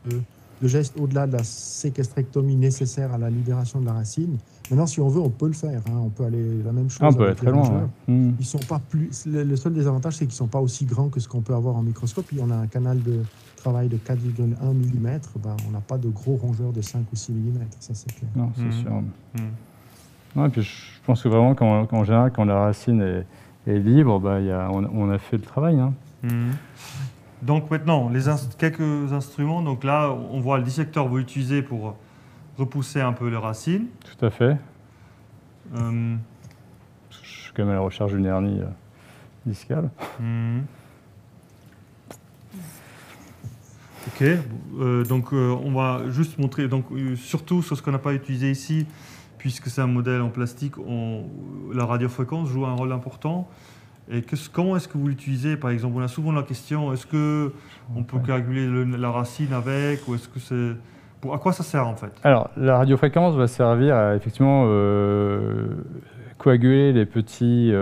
de gestes au-delà de la séquestrectomie nécessaire à la libération de la racine. Maintenant, si on veut, on peut le faire. Hein. On peut aller la même chose. Ah, on peut aller très loin. Mmh. Ils sont pas plus. Le, seul désavantage, c'est qu'ils ne sont pas aussi grands que ce qu'on peut avoir en microscope. on a un canal de, travail de 4,1 mm, ben, on n'a pas de gros rongeurs de 5 ou 6 mm, ça c'est clair. Non, c'est mmh. sûr. Mmh. puis je pense que vraiment, qu'en général, quand la racine est, libre, ben, y a, on, a fait le travail. Hein. Mmh. Donc maintenant, les quelques instruments. Donc là, on voit le dissecteur vous utiliser pour repousser un peu les racines. Tout à fait. Euh, je suis quand même à la recherche d'une hernie euh, discale. Ok, euh, donc euh, on va juste montrer, donc euh, surtout sur ce qu'on n'a pas utilisé ici, puisque c'est un modèle en plastique, la radiofréquence joue un rôle important. Et que, comment est-ce que vous l'utilisez Par exemple, on a souvent la question est-ce que on peut calculer la racine avec, ou est-ce que c'est à quoi ça sert en fait Alors, la radiofréquence va servir à effectivement coaguler les petits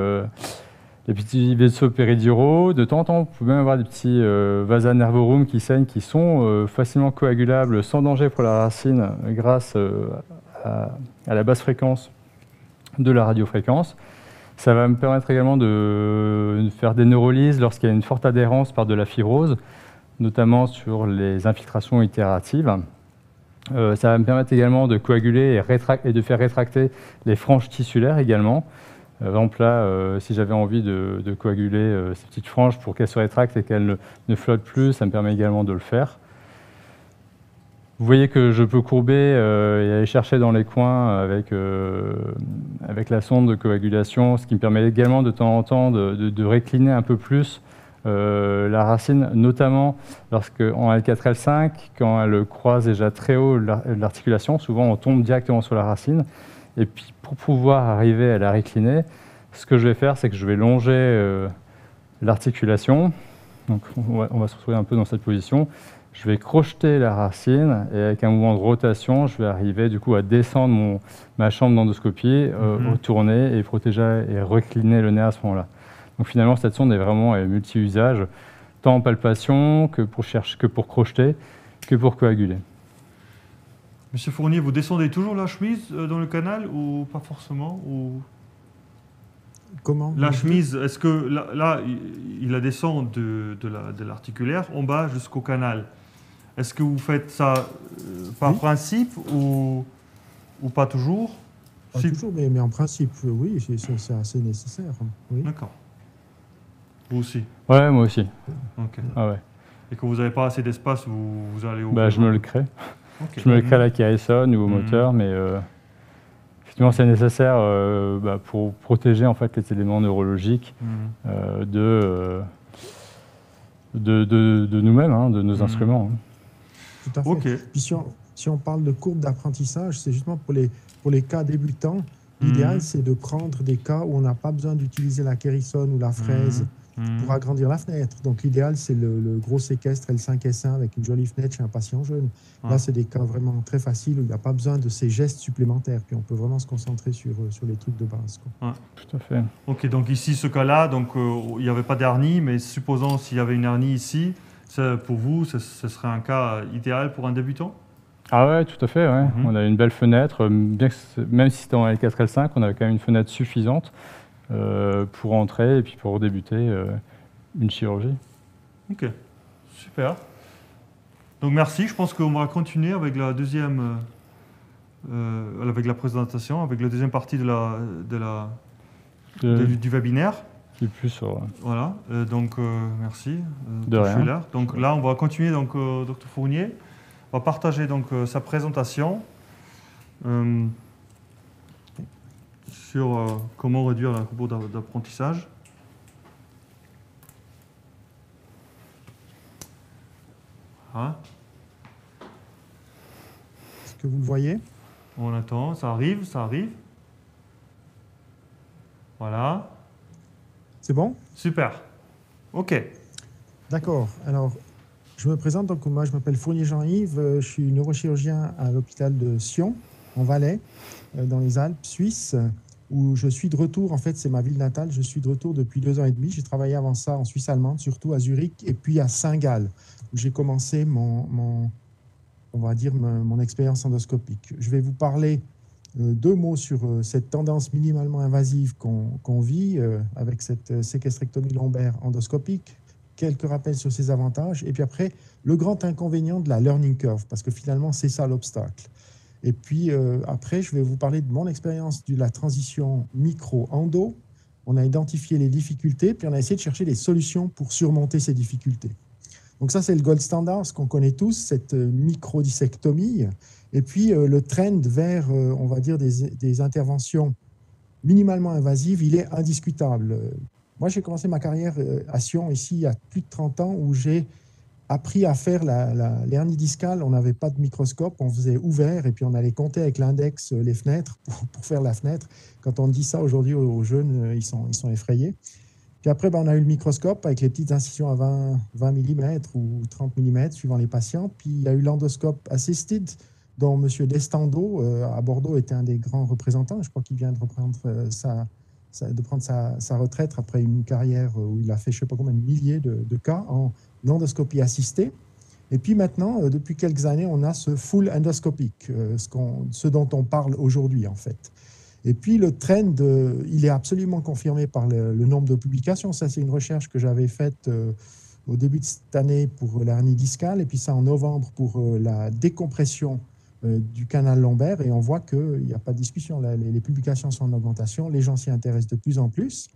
petits vaisseaux périduraux. De temps en temps, vous pouvez même avoir des petits euh, vasa nervorum qui saignent, qui sont euh, facilement coagulables, sans danger pour la racine, grâce euh, à, la basse fréquence de la radiofréquence. Ça va me permettre également de faire des neurolyses lorsqu'il y a une forte adhérence par de la fibrose, notamment sur les infiltrations itératives. Ça va me permettre également de coaguler et, de faire rétracter les franges tissulaires également. Par exemple, là, euh, si j'avais envie de, coaguler euh, ces petites franges pour qu'elles se rétractent et qu'elles ne, flottent plus, ça me permet également de le faire. Vous voyez que je peux courber euh, et aller chercher dans les coins avec, avec la sonde de coagulation, ce qui me permet également de temps en temps de, récliner un peu plus la racine, notamment lorsque en L4-L5, quand elle croise déjà très haut l'articulation, souvent on tombe directement sur la racine. Et puis pour pouvoir arriver à la récliner, ce que je vais faire, c'est que je vais longer euh, l'articulation. Donc on va, se retrouver un peu dans cette position. Je vais crocheter la racine et avec un mouvement de rotation, je vais arriver du coup à descendre mon, ma chambre d'endoscopie, euh, mhm. tourner et protéger et recliner le nerf à ce moment-là. Donc finalement, cette sonde est vraiment multi-usage, tant en palpation que pour, chercher, que pour crocheter, que pour coaguler. Monsieur Fournier, vous descendez toujours la chemise euh, dans le canal ou pas forcément ou... Comment La chemise, est-ce que là, là, il la descend de, de la- de l'articulaire en bas jusqu'au canal Est-ce que vous faites ça euh, par Oui. principe ou, ou pas toujours? Pas Si- toujours, mais, mais en principe, oui, c'est- assez nécessaire. Oui. D'accord. Vous aussi? Ouais, moi aussi. Ok. Ah ouais. Et que vous n'avez pas assez d'espace, vous, vous allez au. Bah, je me le crée. Je me le crée à la Carison, nouveau Mhm. moteur, mais euh, effectivement, c'est nécessaire euh, bah, pour protéger en fait les éléments neurologiques Mhm. euh, de, euh, de, de- de nous-mêmes, hein, de nos Mhm. instruments. hein. Tout à fait. Ok. Puis si on, si on parle de courbe d'apprentissage, c'est justement pour les, pour les cas débutants. L'idéal, Mhm. c'est de prendre des cas où on n'a pas besoin d'utiliser la Kerrison ou la fraise Mhm. pour agrandir la fenêtre. Donc l'idéal, c'est le, le gros séquestre L5S1 avec une jolie fenêtre chez un patient jeune. Là, c'est des cas vraiment très faciles où il n'y a pas besoin de ces gestes supplémentaires. Puis on peut vraiment se concentrer sur, euh, sur les trucs de base. quoi. Tout à fait. Ok, donc ici, ce cas-là, donc euh, il n'y avait pas d'hernie, mais supposons s'il y avait une hernie ici, pour vous, ce, ce serait un cas idéal pour un débutant? Ah ouais, tout à fait. ouais. Mhm. On a une belle fenêtre, euh, bien que même si c'était en L4, L5, on avait quand même une fenêtre suffisante pour entrer et puis pour débuter euh, une chirurgie. Ok, super. Donc merci, je pense qu'on va continuer avec la deuxième, euh, euh, avec la présentation, avec la deuxième partie de la, de la, De- de- du webinaire. qui est plus sur, euh, Voilà, euh, donc euh, merci. euh, De rien. Schuller. Donc là, on va continuer, donc, euh, Dr Fournier va partager donc, euh, sa présentation euh, sur euh, comment réduire la courbe d'a- d'apprentissage. Voilà. Est-ce que vous le voyez? On attend, ça arrive, ça arrive. Voilà, C'est bon? Super. Ok. D'accord. Alors, je me présente. Donc, moi, je m'appelle Fournier Jean-Yves. euh, Je suis neurochirurgien à l'hôpital de Sion, en Valais, euh, dans les Alpes suisses, où je suis de retour. En fait, c'est ma ville natale. Je suis de retour depuis deux ans et demi. J'ai travaillé avant ça en Suisse allemande, surtout à Zurich, et puis à Saint-Gall, où j'ai commencé mon, on va dire, mon, expérience endoscopique. Je vais vous parler euh, deux mots sur euh, cette tendance minimalement invasive qu'on vit avec cette séquestrectomie lombaire endoscopique, quelques rappels sur ses avantages, et puis après, le grand inconvénient de la learning curve, parce que finalement, c'est ça l'obstacle. Et puis euh, après, je vais vous parler de mon expérience de la transition micro-endo. On a identifié les difficultés, puis on a essayé de chercher des solutions pour surmonter ces difficultés. Donc ça, c'est le gold standard, ce qu'on connaît tous, cette euh, microdissectomie. Et puis euh, le trend vers, on va dire, des, des interventions minimalement invasives, il est indiscutable. Moi, j'ai commencé ma carrière à Sion, ici, il y a plus de 30 ans, où j'ai appris à faire l'hernie discale. On n'avait pas de microscope, on faisait ouvert et puis on allait compter avec l'index euh, les fenêtres pour, faire la fenêtre. Quand on dit ça aujourd'hui aux, jeunes, euh, ils sont, ils sont effrayés. Puis après, ben, on a eu le microscope avec les petites incisions à 20, 20 mm ou 30 mm suivant les patients. Puis il y a eu l'endoscope assisted dont M. Destando euh, à Bordeaux était un des grands représentants. Je crois qu'il vient de reprendre sa, de prendre sa, sa retraite après une carrière où il a fait je ne sais pas combien de milliers de, de cas en endoscopie assistée. Et puis maintenant, euh, depuis quelques années, on a ce full endoscopique, euh, ce, dont on parle aujourd'hui en fait. Et puis le trend, euh, il est absolument confirmé par le, nombre de publications. Ça, c'est une recherche que j'avais faite au début de cette année pour l'hernie discale, et puis ça en novembre pour la décompression du canal lombaire. Et on voit qu'il n'y a pas de discussion. Les publications sont en augmentation, les gens s'y intéressent de plus en plus.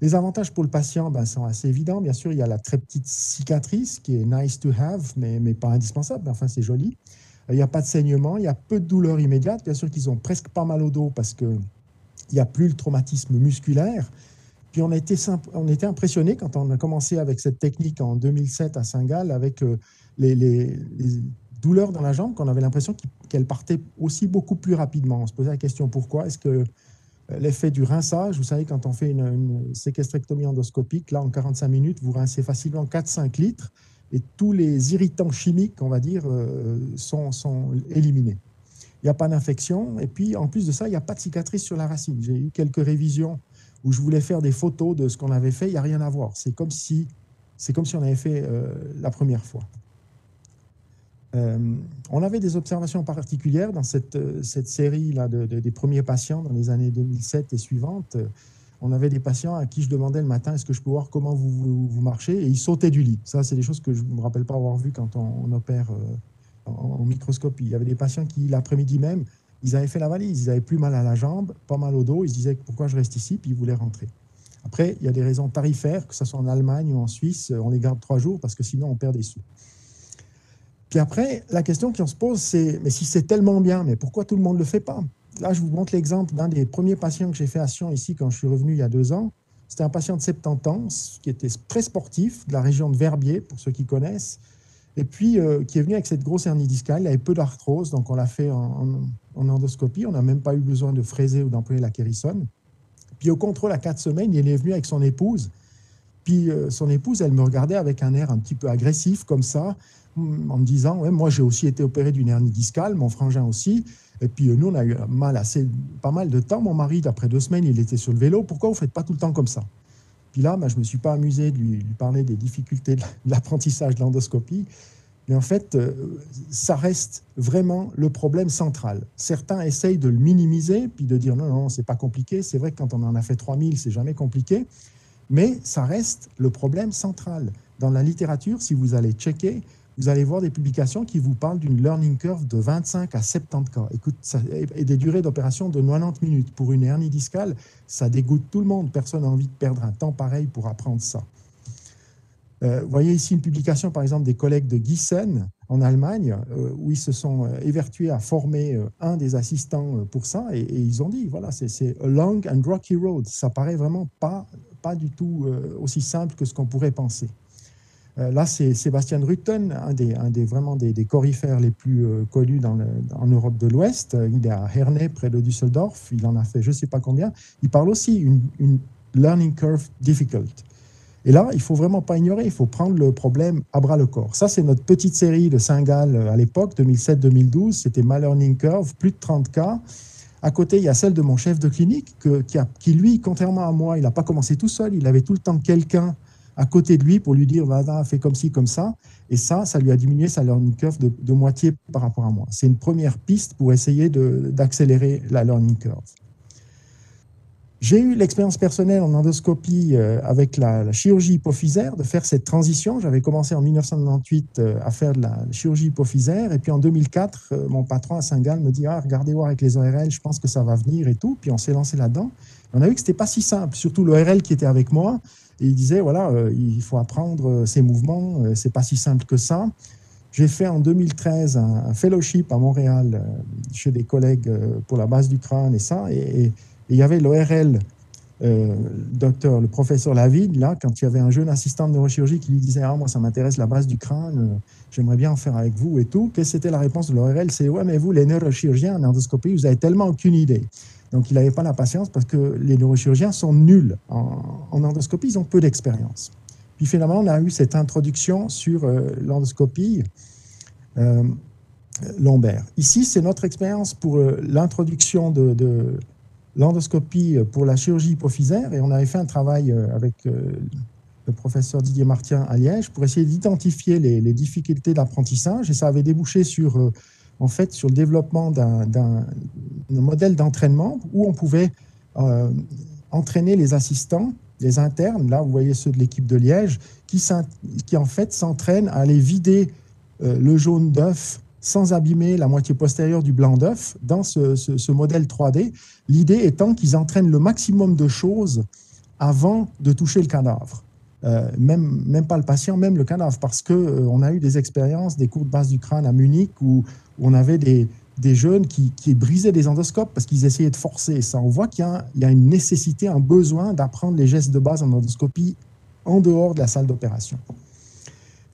Les avantages pour le patient ben, sont assez évidents. Bien sûr, il y a la très petite cicatrice qui est nice to have, mais, mais pas indispensable. Enfin, c'est joli. Euh, Il n'y a pas de saignement, il y a peu de douleur immédiate. Bien sûr qu'ils ont presque pas mal au dos parce qu'il n'y a plus le traumatisme musculaire. Puis on a été, on était impressionnés quand on a commencé avec cette technique en 2007 à Saint-Gall avec euh, les, douleurs dans la jambe, qu'on avait l'impression qu'elles partaient aussi beaucoup plus rapidement. On se posait la question pourquoi Est-ce que l'effet du rinçage, vous savez, quand on fait une, séquestrectomie endoscopique, là en 45 minutes, vous rincez facilement 4-5 litres et tous les irritants chimiques, on va dire, euh, sont, sont éliminés. Il n'y a pas d'infection. Et puis, en plus de ça, il n'y a pas de cicatrice sur la racine. J'ai eu quelques révisions où je voulais faire des photos de ce qu'on avait fait. Il n'y a rien à voir. C'est comme si, c'est comme si on avait fait euh, la première fois. On avait des observations particulières dans cette, cette série-là de, des premiers patients dans les années 2007 et suivantes. On avait des patients à qui je demandais le matin est-ce que je peux voir comment vous, vous, marchez? Et ils sautaient du lit. Ça, c'est des choses que je ne me rappelle pas avoir vues quand on, opère en, en, microscopie. Il y avait des patients qui, l'après-midi même, ils avaient fait la valise, ils avaient plus mal à la jambe, pas mal au dos, ils se disaient pourquoi je reste ici, puis ils voulaient rentrer. Après, il y a des raisons tarifaires, que ce soit en Allemagne ou en Suisse, on les garde trois jours parce que sinon on perd des sous. Puis après, la question qu'on se pose, c'est mais si c'est tellement bien, mais pourquoi tout le monde ne le fait pas? Là, je vous montre l'exemple d'un des premiers patients que j'ai fait à Sion ici quand je suis revenu il y a deux ans. C'était un patient de 70 ans qui était très sportif de la région de Verbier, pour ceux qui connaissent, et puis euh, qui est venu avec cette grosse hernie discale. Il avait peu d'arthrose, donc on l'a fait en, en, endoscopie. On n'a même pas eu besoin de fraiser ou d'employer la kérissone. Puis au contrôle à quatre semaines, il est venu avec son épouse. Puis euh, son épouse, elle me regardait avec un air un petit peu agressif, comme ça, en me disant Moi, j'ai aussi été opéré d'une hernie discale, mon frangin aussi. Et puis nous, on a eu mal assez, pas mal de temps. Mon mari, d'après deux semaines, il était sur le vélo. Pourquoi vous ne faites pas tout le temps comme ça? Puis là, ben, je ne me suis pas amusé de lui, lui parler des difficultés de l'apprentissage de l'endoscopie. Mais en fait, euh, ça reste vraiment le problème central. Certains essayent de le minimiser, puis de dire non, non, c'est pas compliqué. C'est vrai que quand on en a fait 3000, c'est jamais compliqué. Mais ça reste le problème central. Dans la littérature, si vous allez checker, vous allez voir des publications qui vous parlent d'une learning curve de 25 à 70 cas. Et des durées d'opération de 90 minutes. Pour une hernie discale, ça dégoûte tout le monde. Personne n'a envie de perdre un temps pareil pour apprendre ça. Euh, vous voyez ici une publication, par exemple, des collègues de Gießen en Allemagne, euh, où ils se sont euh, évertués à former un des assistants pour ça, et, ils ont dit, voilà, c'est a long and rocky road. Ça paraît vraiment pas, pas du tout aussi simple que ce qu'on pourrait penser. Là, c'est Sébastien Rutten, un des, vraiment des, corifères les plus connus dans en Europe de l'Ouest. Il est à Herne, près de Düsseldorf. Il en a fait je ne sais pas combien. Il parle aussi une, learning curve difficult. Et là, il faut vraiment pas ignorer, il faut prendre le problème à bras le corps. Ça, c'est notre petite série de Saint-Gall euh, à l'époque, 2007-2012. C'était My Learning Curve, plus de 30 cas. À côté, il y a celle de mon chef de clinique qui, qui, lui, contrairement à moi, il n'a pas commencé tout seul. Il avait tout le temps quelqu'un à côté de lui pour lui dire, va, fais comme ci, comme ça. Et ça, ça lui a diminué sa learning curve de, moitié par rapport à moi. C'est une première piste pour essayer d'accélérer la learning curve. J'ai eu l'expérience personnelle en endoscopie euh, avec la, chirurgie hypophysaire de faire cette transition. J'avais commencé en 1998 euh, à faire de la chirurgie hypophysaire. Et puis en 2004, euh, mon patron à Saint-Gall me dit ah, Regardez voir avec les ORL, je pense que ça va venir et tout. Puis on s'est lancé là-dedans. On a vu que ce n'était pas si simple, surtout l'ORL qui était avec moi. Il disait Voilà, il faut apprendre ces mouvements, c'est pas si simple que ça. J'ai fait en 2013 un, fellowship à Montréal chez des collègues pour la base du crâne et ça. et il y avait l'ORL, euh, docteur, le professeur Lavide, là, quand il y avait un jeune assistant de neurochirurgie qui lui disait Ah, moi, ça m'intéresse la base du crâne, euh, j'aimerais bien en faire avec vous et tout. Qu'est-ce que c'était la réponse de l'ORL C'est Ouais, mais vous, les neurochirurgiens en endoscopie, vous avez tellement aucune idée. Donc, il n'avait pas la patience parce que les neurochirurgiens sont nuls en, endoscopie, ils ont peu d'expérience. Puis finalement, on a eu cette introduction sur euh, l'endoscopie lombaire. Ici, c'est notre expérience pour l'introduction de, l'endoscopie pour la chirurgie hypophysaire et on avait fait un travail euh, avec euh, le professeur Didier Martien à Liège pour essayer d'identifier les, difficultés d'apprentissage et ça avait débouché sur, euh, en fait, sur le développement d'un modèle d'entraînement où on pouvait entraîner les assistants, les internes, là vous voyez ceux de l'équipe de Liège, qui, en fait s'entraînent à aller vider le jaune d'œuf sans abîmer la moitié postérieure du blanc d'œuf dans ce, modèle 3D. L'idée étant qu'ils entraînent le maximum de choses avant de toucher le cadavre. Euh, même, pas le patient, même le cadavre, parce qu'on euh, on a eu des expériences, des cours de base du crâne à Munich où, on avait des, des jeunes qui, qui, brisaient des endoscopes parce qu'ils essayaient de forcer ça. On voit qu'il y, y, a une nécessité, un besoin d'apprendre les gestes de base en endoscopie en dehors de la salle d'opération.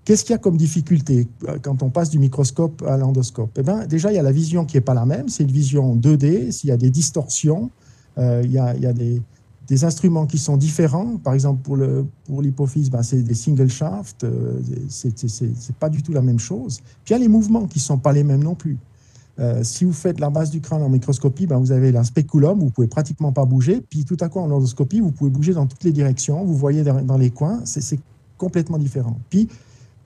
Qu'est-ce qu'il y a comme difficulté euh, quand on passe du microscope à l'endoscope? Eh bien, Déjà, il y a la vision qui n'est pas la même, c'est une vision 2D, s'il y a des distorsions, euh, il y a, il y a des, des, instruments qui sont différents. Par exemple, pour l'hypophyse, pour ben, c'est des single shafts, euh, c'est pas du tout la même chose. Puis il y a les mouvements qui sont pas les mêmes non plus. Euh, si vous faites la base du crâne en microscopie, ben vous avez un spéculum, vous pouvez pratiquement pas bouger. Puis tout à coup, en endoscopie, vous pouvez bouger dans toutes les directions, vous voyez dans les coins, c'est complètement différent. Puis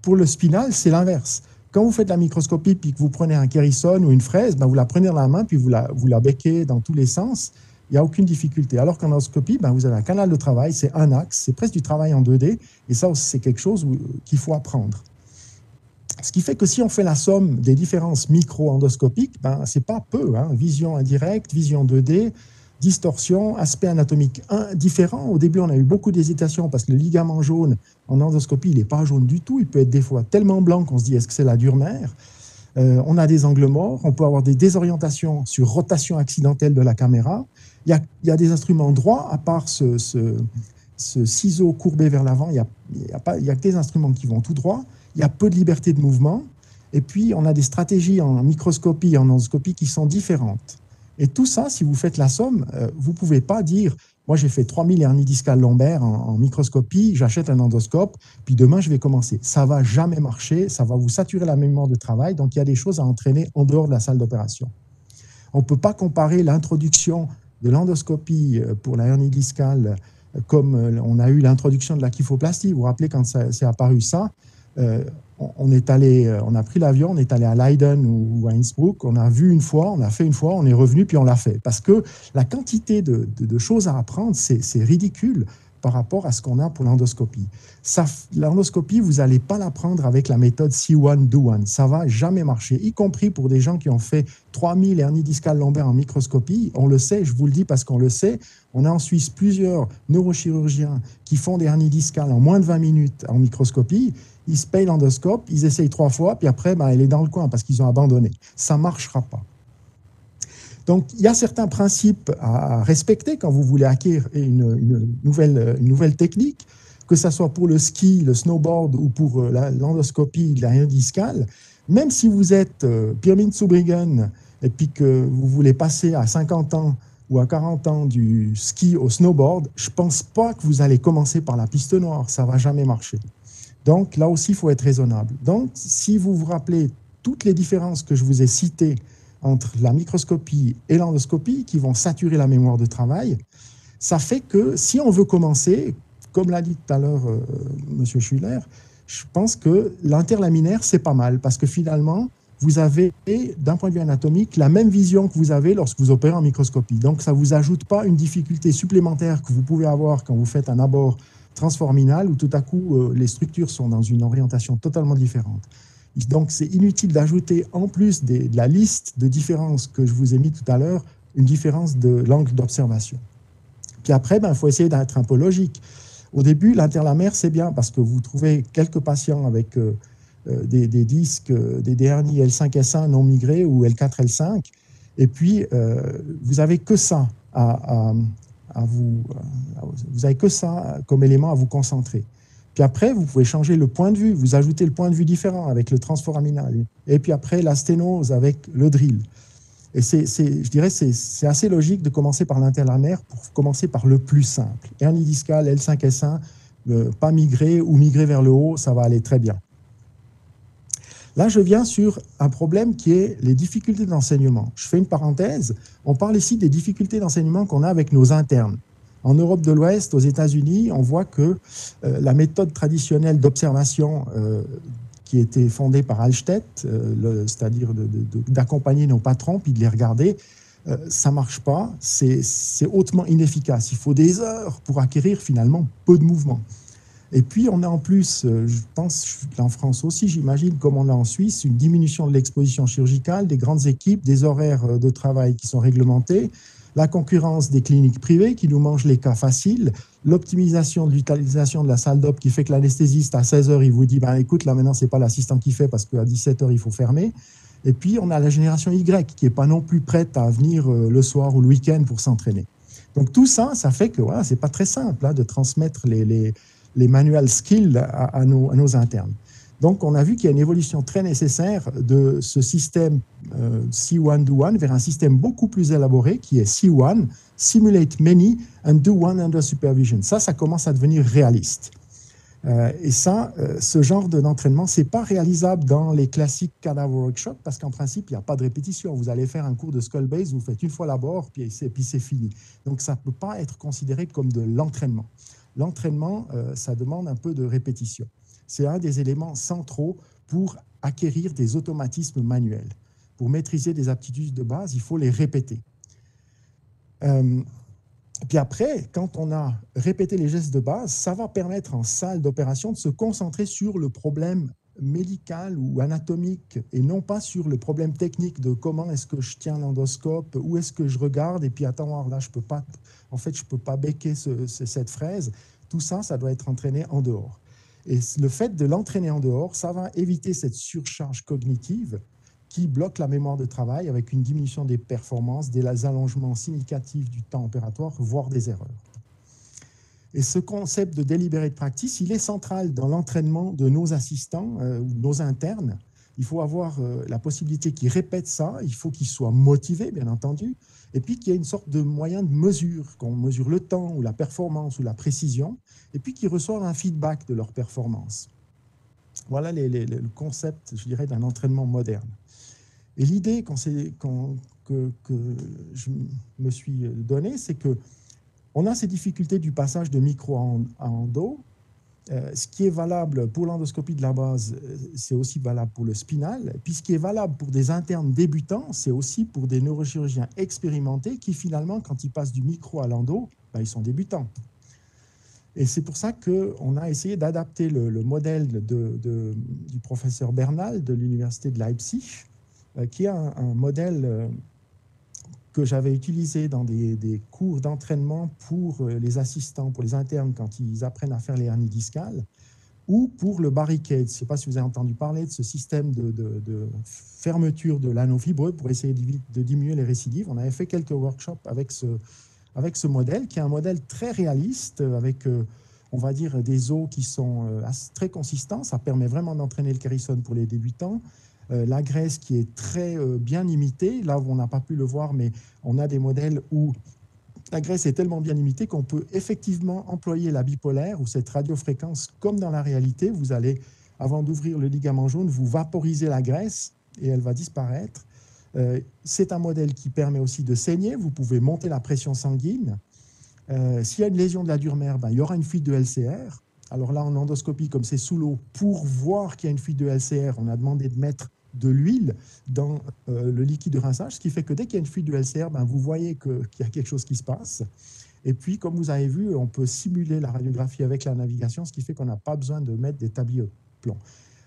pour le spinal, c'est l'inverse. Quand vous faites la microscopie puis que vous prenez un kérison ou une fraise, ben vous la prenez dans la main puis vous la, vous la becquez dans tous les sens. Il n'y a aucune difficulté. Alors qu'en endoscopie, ben vous avez un canal de travail, c'est un axe, c'est presque du travail en 2D. Et ça, c'est quelque chose qu'il faut apprendre. Ce qui fait que si on fait la somme des différences micro-endoscopiques, ben, ce n'est pas peu. Hein. Vision indirecte, vision 2D, distorsion, aspect anatomique différent. Au début, on a eu beaucoup d'hésitation parce que le ligament jaune en endoscopie, il n'est pas jaune du tout. Il peut être des fois tellement blanc qu'on se dit est-ce que c'est la dure mère? Euh, On a des angles morts, on peut avoir des désorientations sur rotation accidentelle de la caméra. Il y a, des instruments droits, à part ce, ciseau courbé vers l'avant, il n'y a, a, a, que des instruments qui vont tout droit. Il y a peu de liberté de mouvement. Et puis, on a des stratégies en microscopie et en endoscopie qui sont différentes. Et tout ça, si vous faites la somme, euh, vous ne pouvez pas dire moi, j'ai fait 3000 hernies discales lombaires en, microscopie, j'achète un endoscope, puis demain, je vais commencer. Ça va jamais marcher, ça va vous saturer la mémoire de travail, donc il y a des choses à entraîner en dehors de la salle d'opération. On ne peut pas comparer l'introduction de l'endoscopie euh, pour la hernie discale euh, comme on a eu l'introduction de la kyphoplastie. Vous vous rappelez quand c'est apparu ça on est allé, euh, on a pris l'avion, on est allé à Leiden ou à Innsbruck, on a vu une fois, on a fait une fois, on est revenu puis on l'a fait. Parce que la quantité de, choses à apprendre, c'est ridicule par rapport à ce qu'on a pour l'endoscopie. L'endoscopie, vous n'allez pas l'apprendre avec la méthode C1, do one. Ça va jamais marcher, y compris pour des gens qui ont fait 3000 hernies discales lombaires en microscopie. On le sait, je vous le dis parce qu'on le sait. On a en Suisse plusieurs neurochirurgiens qui font des hernies discales en moins de 20 minutes en microscopie ils se payent l'endoscope, ils essayent trois fois, puis après, ben, elle est dans le coin parce qu'ils ont abandonné. Ça ne marchera pas. Donc, il y a certains principes à respecter quand vous voulez acquérir une, nouvelle, technique, que ce soit pour le ski, le snowboard ou pour euh, l'endoscopie la discale. Même si vous êtes euh, Pirmin Zubrigen et que vous voulez passer à 50 ans ou à 40 ans du ski au snowboard, je ne pense pas que vous allez commencer par la piste noire. Ça ne va jamais marcher. Donc là aussi, il faut être raisonnable. Donc, si vous vous rappelez toutes les différences que je vous ai citées entre la microscopie et l'endoscopie, qui vont saturer la mémoire de travail, ça fait que si on veut commencer, comme l'a dit tout à l'heure euh, M. Schuller, je pense que l'interlaminaire, c'est pas mal, parce que finalement, vous avez, d'un point de vue anatomique, la même vision que vous avez lorsque vous opérez en microscopie. Donc, ça ne vous ajoute pas une difficulté supplémentaire que vous pouvez avoir quand vous faites un abord transforminal où tout à coup euh, les structures sont dans une orientation totalement différente. Donc c'est inutile d'ajouter en plus de la liste de différences que je vous ai mis tout à l'heure, une différence de l'angle d'observation. Puis après, il ben, faut essayer d'être un peu logique. Au début, l'interlamère, c'est bien parce que vous trouvez quelques patients avec euh, euh, des, disques, des derniers L5S1 non migrés ou L4-L5, et puis vous n'avez que ça à, vous, euh, vous avez que ça comme élément à vous concentrer. Puis après, vous pouvez changer le point de vue, vous ajoutez le point de vue différent avec le transforaminal. Et puis après, la sténose avec le drill. Et c'est, je dirais, c'est assez logique de commencer par l'interlamère pour commencer par le plus simple. Hernie discale, L5S1, pas migrer ou migrer vers le haut, ça va aller très bien. Là, je viens sur un problème qui est les difficultés d'enseignement. Je fais une parenthèse. On parle ici des difficultés d'enseignement qu'on a avec nos internes. En Europe de l'Ouest, aux États-Unis, on voit que euh, la méthode traditionnelle d'observation euh, qui était fondée par Alstedt, euh, c'est-à-dire d'accompagner nos patrons puis de les regarder, ça ne marche pas, c'est hautement inefficace. Il faut des heures pour acquérir finalement peu de mouvements. Et puis, on a en plus, euh, je pense en France aussi, j'imagine, comme on l'a en Suisse, une diminution de l'exposition chirurgicale, des grandes équipes, des horaires euh, de travail qui sont réglementés, la concurrence des cliniques privées qui nous mangent les cas faciles, l'optimisation de l'utilisation de la salle d'op qui fait que l'anesthésiste, à 16 heures, il vous dit, ben, écoute, là maintenant, ce n'est pas l'assistant qui fait parce qu'à 17 heures, il faut fermer. Et puis, on a la génération Y qui n'est pas non plus prête à venir euh, le soir ou le week-end pour s'entraîner. Donc, tout ça, ça fait que voilà, ce n'est pas très simple hein, de transmettre les, les les manuels skills à, nos, internes. Donc, on a vu qu'il y a une évolution très nécessaire de ce système euh, C1 do one vers un système beaucoup plus élaboré qui est C1, Simulate Many and Do One Under Supervision. Ça, ça commence à devenir réaliste. Euh, et ça, euh, ce genre d'entraînement, ce n'est pas réalisable dans les classiques cadaver workshops parce qu'en principe, il n'y a pas de répétition. Vous allez faire un cours de skull base, vous faites une fois l'abord, puis c'est fini. Donc, ça ne peut pas être considéré comme de l'entraînement l'entraînement, ça demande un peu de répétition. C'est un des éléments centraux pour acquérir des automatismes manuels. Pour maîtriser des aptitudes de base, il faut les répéter. Euh, puis après, quand on a répété les gestes de base, ça va permettre en salle d'opération de se concentrer sur le problème médical ou anatomique et non pas sur le problème technique de comment est-ce que je tiens l'endoscope, où est-ce que je regarde et puis attends, là je peux pas, en fait je peux pas becquer cette fraise. Tout ça, ça doit être entraîné en dehors. Et le fait de l'entraîner en dehors, ça va éviter cette surcharge cognitive qui bloque la mémoire de travail avec une diminution des performances, des allongements significatifs du temps opératoire, voire des erreurs. Et ce concept de deliberate practice, il est central dans l'entraînement de nos assistants euh, nos internes. Il faut avoir euh, la possibilité qu'ils répètent ça, il faut qu'ils soient motivés, bien entendu, et puis qu'il y ait une sorte de moyen de mesure, qu'on mesure le temps ou la performance ou la précision, et puis qu'ils reçoivent un feedback de leur performance. Voilà le concept, je dirais, d'un entraînement moderne. Et l'idée que, que je me suis donnée, c'est que on a ces difficultés du passage de micro à endo. Euh, ce qui est valable pour l'endoscopie de la base, euh, c'est aussi valable pour le spinal. Puis ce qui est valable pour des internes débutants, c'est aussi pour des neurochirurgiens expérimentés qui finalement, quand ils passent du micro à l'endo, ben, ils sont débutants. Et c'est pour ça qu'on a essayé d'adapter le, modèle du professeur Bernal de l'Université de Leipzig, euh, qui est un modèle que j'avais utilisé dans des, cours d'entraînement pour euh, les assistants, pour les internes quand ils apprennent à faire les hernies discales, ou pour le barricade. Je ne sais pas si vous avez entendu parler de ce système de, fermeture de l'anneau fibreux pour essayer de, diminuer les récidives. On avait fait quelques workshops avec ce, modèle, qui est un modèle très réaliste, avec, euh, on va dire, des os qui sont euh, très consistants. Ça permet vraiment d'entraîner le Carrison pour les débutants. Euh, la graisse qui est très euh, bien imitée. Là, on n'a pas pu le voir, mais on a des modèles où la graisse est tellement bien imitée qu'on peut effectivement employer la bipolaire ou cette radiofréquence comme dans la réalité. Vous allez, avant d'ouvrir le ligament jaune, vous vaporiser la graisse et elle va disparaître. Euh, c'est un modèle qui permet aussi de saigner. Vous pouvez monter la pression sanguine. S'il y a une lésion de la dure mère, ben, il y aura une fuite de LCR. Alors là, en endoscopie, comme c'est sous l'eau, pour voir qu'il y a une fuite de LCR, on a demandé de mettre de l'huile dans euh, le liquide de rinçage, ce qui fait que dès qu'il y a une fuite de LCR, ben, vous voyez qu'il y a quelque chose qui se passe. Et puis, comme vous avez vu, on peut simuler la radiographie avec la navigation, ce qui fait qu'on n'a pas besoin de mettre des tabliers plomb.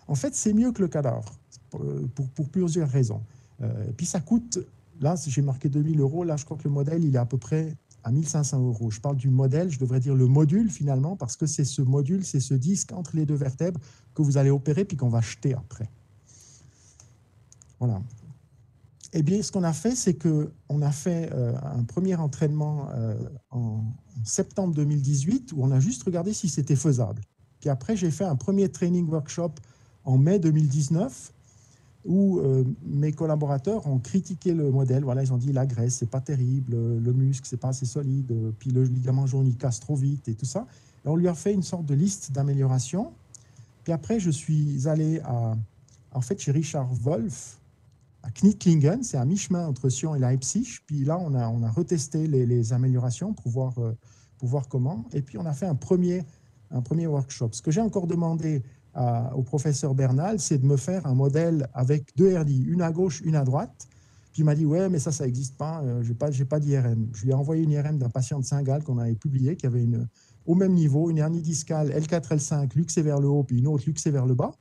En fait, c'est mieux que le cadavre, pour, pour plusieurs raisons. Euh, puis, ça coûte, là, j'ai marqué 2000 euros, là, je crois que le modèle, il est à peu près à 1500 euros. Je parle du modèle, je devrais dire le module finalement, parce que c'est ce module, c'est ce disque entre les deux vertèbres que vous allez opérer puis qu'on va jeter après. Voilà. Eh bien, ce qu'on a fait, c'est qu'on a fait euh, un premier entraînement euh, en septembre 2018 où on a juste regardé si c'était faisable. Puis après, j'ai fait un premier training workshop en mai 2019 où euh, mes collaborateurs ont critiqué le modèle. Voilà, ils ont dit la graisse, c'est pas terrible, le muscle, c'est pas assez solide, puis le ligament jaune, il casse trop vite et tout ça. Et on lui a fait une sorte de liste d'amélioration. Puis après, je suis allé à, en fait, chez Richard Wolf, à Knittlingen, c'est à mi-chemin entre Sion et Leipzig. Puis là, on a, on a retesté les, améliorations pour voir, euh, pour voir comment. Et puis, on a fait un premier, un premier workshop. Ce que j'ai encore demandé au professeur Bernal, c'est de me faire un modèle avec deux RDI, une à gauche, une à droite. Puis il m'a dit, ouais, mais ça, ça n'existe pas, euh, je n'ai pas, pas d'IRM. Je lui ai envoyé une IRM d'un patient de Saint-Gall qu'on avait publié, qui avait une, au même niveau, une hernie discale L4, L5, luxée vers le haut, puis une autre luxée vers le bas.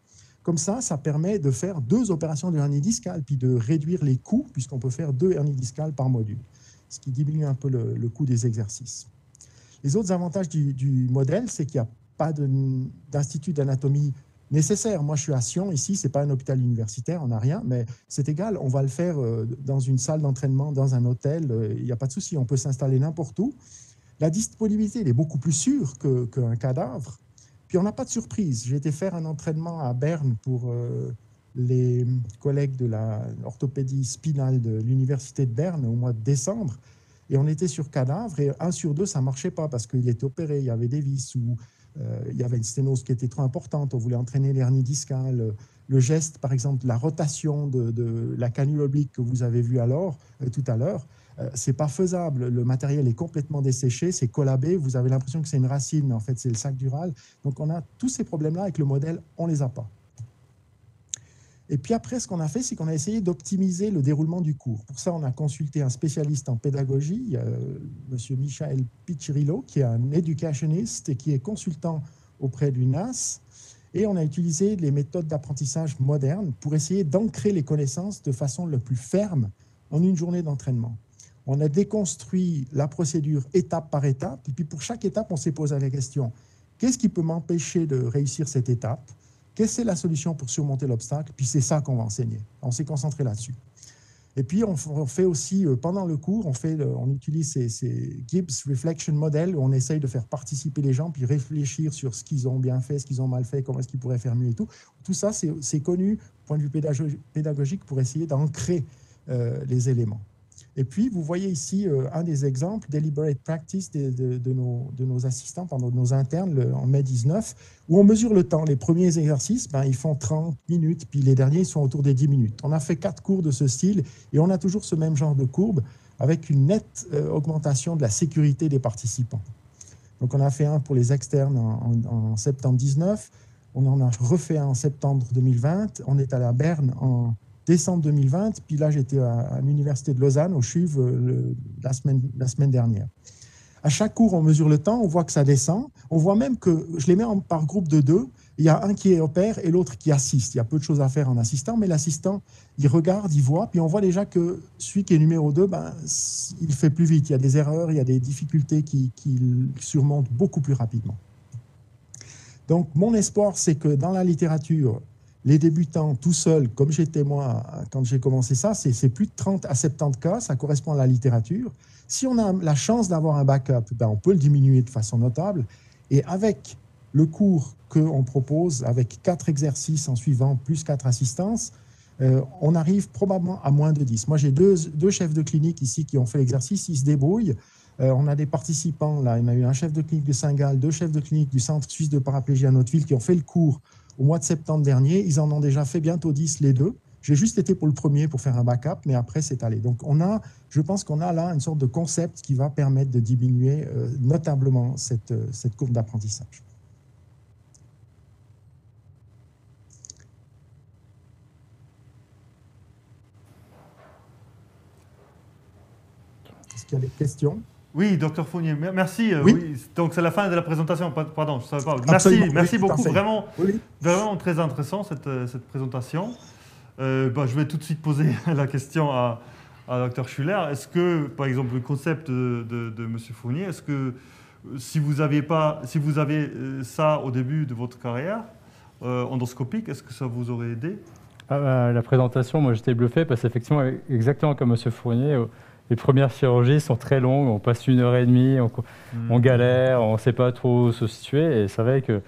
Comme ça, ça permet de faire deux opérations de hernie discale, puis de réduire les coûts, puisqu'on peut faire deux hernies discales par module, ce qui diminue un peu le, coût des exercices. Les autres avantages du, modèle, c'est qu'il n'y a pas d'institut d'anatomie nécessaire. Moi, je suis à Sion, ici, ce n'est pas un hôpital universitaire, on n'a rien, mais c'est égal, on va le faire euh, dans une salle d'entraînement, dans un hôtel, euh, il n'y a pas de souci, on peut s'installer n'importe où. La disponibilité, elle est beaucoup plus sûre qu'un cadavre. Puis on n'a pas de surprise. J'ai été faire un entraînement à Berne pour euh, les collègues de l'orthopédie spinale de l'université de Berne au mois de décembre. Et on était sur cadavre et un sur deux, ça marchait pas parce qu'il était opéré, il y avait des vis ou euh, il y avait une sténose qui était trop importante, on voulait entraîner l'hernie discale. Le geste, par exemple, la rotation de, la canule oblique que vous avez vu alors, euh, tout à l'heure, c'est pas faisable. Le matériel est complètement desséché, c'est collabé. Vous avez l'impression que c'est une racine, mais en fait, c'est le sac dural. Donc, on a tous ces problèmes-là avec le modèle, on les a pas. Et puis après, ce qu'on a fait, c'est qu'on a essayé d'optimiser le déroulement du cours. Pour ça, on a consulté un spécialiste en pédagogie, euh, M. Michael Piccirillo, qui est un éducationniste et qui est consultant auprès du NAS. Et on a utilisé les méthodes d'apprentissage modernes pour essayer d'ancrer les connaissances de façon le plus ferme en une journée d'entraînement. On a déconstruit la procédure étape par étape. Et puis pour chaque étape, on s'est posé la question, qu'est-ce qui peut m'empêcher de réussir cette étape? Qu'est-ce que c'est la solution pour surmonter l'obstacle? Puis c'est ça qu'on va enseigner. On s'est concentré là-dessus. Et puis, on, fait aussi, euh, pendant le cours, on, fait, on utilise ces, Gibbs Reflection Model, où on essaye de faire participer les gens, puis réfléchir sur ce qu'ils ont bien fait, ce qu'ils ont mal fait, comment est-ce qu'ils pourraient faire mieux et tout. Tout ça, c'est connu, point de vue pédagogique, pour essayer d'ancrer euh, les éléments. Et puis, vous voyez ici euh, un des exemples, Deliberate Practice de, de, nos, de assistants, pendant nos internes en mai 19, où on mesure le temps. Les premiers exercices, ben, ils font 30 minutes, puis les derniers, sont autour des 10 minutes. On a fait quatre cours de ce style et on a toujours ce même genre de courbe avec une nette euh, augmentation de la sécurité des participants. Donc, on a fait un pour les externes en, septembre 19, on en a refait un en septembre 2020, on est à la Berne en décembre 2020. Puis là, j'étais à, l'Université de Lausanne, au CHUV, euh, la, semaine, la semaine dernière. À chaque cours, on mesure le temps, on voit que ça descend. On voit même que je les mets par groupe de deux. Il y a un qui est opère et l'autre qui assiste. Il y a peu de choses à faire en assistant, mais l'assistant, il regarde, il voit, puis on voit déjà que celui qui est numéro 2, ben, il fait plus vite. Il y a des erreurs, il y a des difficultés qu'il qui surmonte beaucoup plus rapidement. Donc, mon espoir, c'est que dans la littérature, les débutants tout seuls, comme j'étais moi quand j'ai commencé ça, c'est plus de 30 à 70 cas, ça correspond à la littérature. Si on a la chance d'avoir un backup, ben on peut le diminuer de façon notable. Et avec le cours qu'on propose, avec quatre exercices en suivant, plus quatre assistances, euh, on arrive probablement à moins de 10. Moi, j'ai deux, deux, chefs de clinique ici qui ont fait l'exercice, ils se débrouillent. Euh, on a des participants, là, il y a eu un chef de clinique de Saint-Gall, deux chefs de clinique du Centre suisse de paraplégie à Notre-Ville qui ont fait le cours au mois de septembre dernier. Ils en ont déjà fait bientôt 10 les deux. J'ai juste été pour le premier pour faire un backup, mais après c'est allé. Donc on a, je pense qu'on a là une sorte de concept qui va permettre de diminuer euh, notablement cette, euh, cette courbe d'apprentissage. Est-ce qu'il y a des questions? Oui, docteur Fournier, merci. Euh, oui. Donc c'est la fin de la présentation. Pardon, je savais pas. Merci, merci beaucoup. Vraiment, vraiment très intéressant cette, euh, cette présentation. Euh, bah, je vais tout de suite poser la question à, à docteur Schuller. Est-ce que, par exemple, le concept de, de, M. Fournier, est-ce que si vous aviez pas, si vous avez ça au début de votre carrière endoscopique, est-ce que ça vous aurait aidé? Ah, bah, La présentation, moi j'étais bluffé parce qu'effectivement, exactement comme M. Fournier les premières chirurgies sont très longues, on passe une heure et demie, on, hmm. galère, on ne sait pas trop se situer. Et c'est vrai que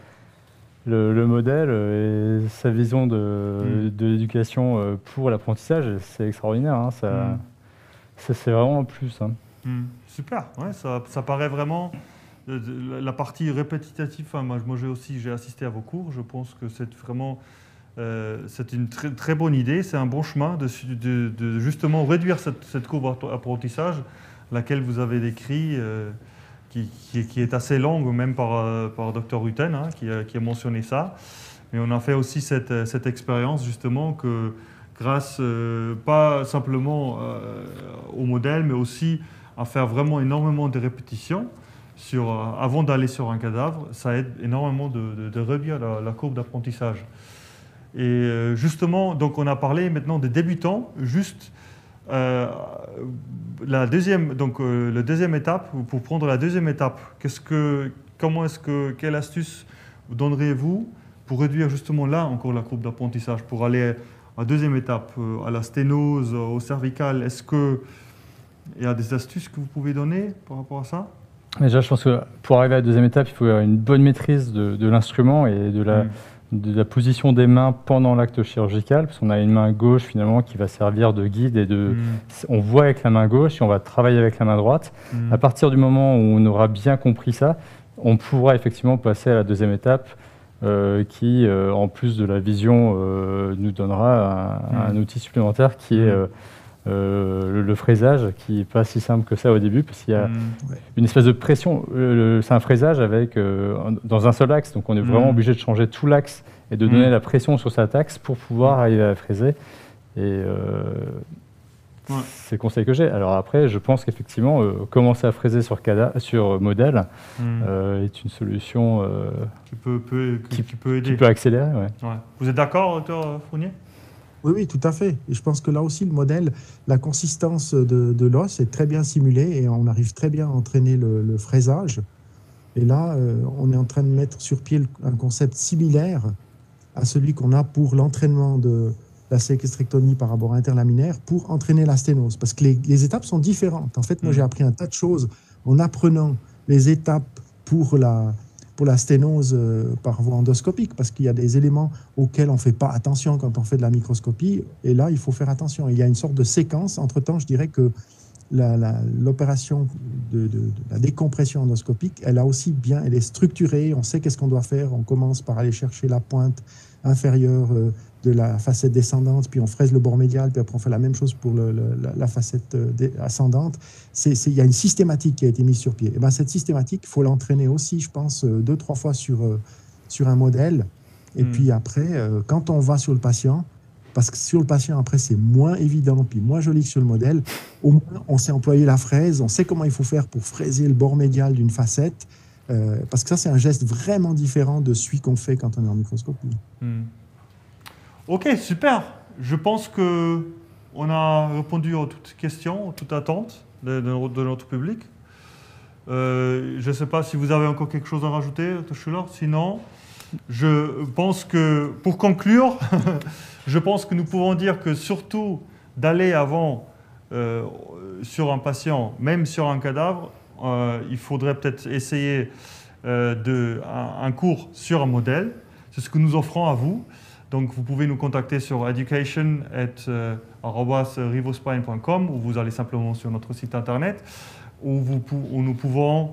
le, modèle et sa vision de, hmm. l'éducation euh, pour l'apprentissage, c'est extraordinaire. Hein. Hmm. ça, c'est vraiment un plus. Hein. Super, ouais, ça, ça, paraît vraiment euh, la partie répétitative. moi, moi j'ai aussi j'ai assisté à vos cours. Je pense que c'est vraiment euh, c'est une très, très, bonne idée, c'est un bon chemin de, justement réduire cette, courbe d'apprentissage, laquelle vous avez décrit, euh, qui, est assez longue, même par, euh, par Dr Rutten, hein, qui, a, mentionné ça. Mais on a fait aussi cette, expérience, justement, que grâce, pas simplement au modèle, mais aussi à faire vraiment énormément de répétitions, sur, avant d'aller sur un cadavre, ça aide énormément de, réduire la courbe d'apprentissage. Et euh, justement, donc on a parlé maintenant des débutants. Juste euh, la deuxième, donc euh, la deuxième étape, pour prendre la deuxième étape, qu'est-ce que, comment est-ce que, quelle astuce donneriez-vous pour réduire justement là encore la courbe d'apprentissage, pour aller à la deuxième étape, à la sténose, au cervical? Est-ce qu'il y a des astuces que vous pouvez donner par rapport à ça? Déjà, je pense que pour arriver à la deuxième étape, il faut avoir une bonne maîtrise de, l'instrument et de la, mm de la position des mains pendant l'acte chirurgical, parce qu'on a une main gauche finalement qui va servir de guide et de. Mm. On voit avec la main gauche et on va travailler avec la main droite. Mm. À partir du moment où on aura bien compris ça, on pourra effectivement passer à la deuxième étape. Euh, qui, euh, en plus de la vision, euh, nous donnera un, mm. outil supplémentaire qui est le, le, fraisage qui n'est pas si simple que ça au début, parce qu'il y a Mm. une espèce de pression. Le- C'est un fraisage avec, euh, dans un seul axe, donc on est vraiment Mm. obligé de changer tout l'axe et de Mm. donner la pression sur cet axe pour pouvoir arriver à fraiser. Et euh, Ouais. c'est le conseil que j'ai. Alors après, je pense qu'effectivement, euh, commencer à fraiser sur, cada- sur modèle Mm. euh, est une solution euh, qui, peut, peut- qui, qui- qui peut aider. qui peut accélérer. ouais. Ouais. Vous êtes d'accord, docteur euh, Fournier? Oui, oui, tout à fait. Et je pense que là aussi, le modèle, la consistance de, de l'os est très bien simulée et on arrive très bien à entraîner le, le fraisage. Et là, euh, on est en train de mettre sur pied le- un concept similaire à celui qu'on a pour l'entraînement de la séquestrectomie par rapport interlaminaire pour entraîner la sténose. Parce que les, les étapes sont différentes. En fait, moi, Mhm. j'ai appris un tas de choses en apprenant les étapes pour la, pour la sténose euh, par voie endoscopique, parce qu'il y a des éléments auxquels on ne fait pas attention quand on fait de la microscopie, et là, il faut faire attention. Il y a une sorte de séquence. Entre-temps, je dirais que l'opération de la décompression endoscopique, elle a aussi bien, elle est structurée, on sait qu'est-ce qu'on doit faire, on commence par aller chercher la pointe inférieure euh, de la facette descendante, puis on fraise le bord médial, puis après on fait la même chose pour le- le- la, la facette euh, ascendante. Il y a une systématique qui a été mise sur pied. Et ben, cette systématique, il faut l'entraîner aussi, je pense, euh, deux, trois fois sur, euh, sur un modèle. Et Mm. puis après, quand on va sur le patient, parce que sur le patient, après, c'est moins évident, puis moins joli que sur le modèle, au moins, on sait employer la fraise, on sait comment il faut faire pour fraiser le bord médial d'une facette, euh, parce que ça, c'est un geste vraiment différent de celui qu'on fait quand on est en microscopie. Hmm. Ok, super. Je pense que on a répondu à toutes questions, à toutes attentes de, notre- public. Euh, je ne sais pas si vous avez encore quelque chose à rajouter. Schuller. Sinon, je pense que, pour conclure, je pense que nous pouvons dire que surtout d'aller avant euh, sur un patient, même sur un cadavre, euh, il faudrait peut-être essayer de, un cours sur un modèle. C'est ce que nous offrons à vous. Donc vous pouvez nous contacter sur education@rivospine.com ou vous allez simplement sur notre site internet où, nous pouvons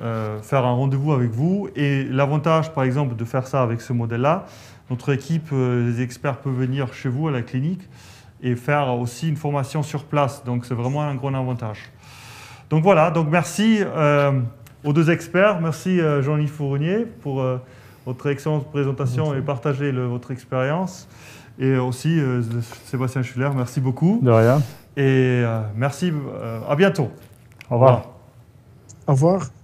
euh, faire un rendez-vous avec vous. Et l'avantage, par exemple, de faire ça avec ce modèle-là, notre équipe, euh, les experts peuvent venir chez vous à la clinique et faire aussi une formation sur place. Donc c'est vraiment un grand avantage. Donc voilà, donc merci euh, aux deux experts. Merci euh, Jean-Yves Fournier pour euh, votre excellente présentation Merci. et partager le- votre expérience. Et aussi euh, Sébastien Schuller, merci beaucoup. De rien. Et euh, merci, euh, à bientôt. Au revoir. Au revoir.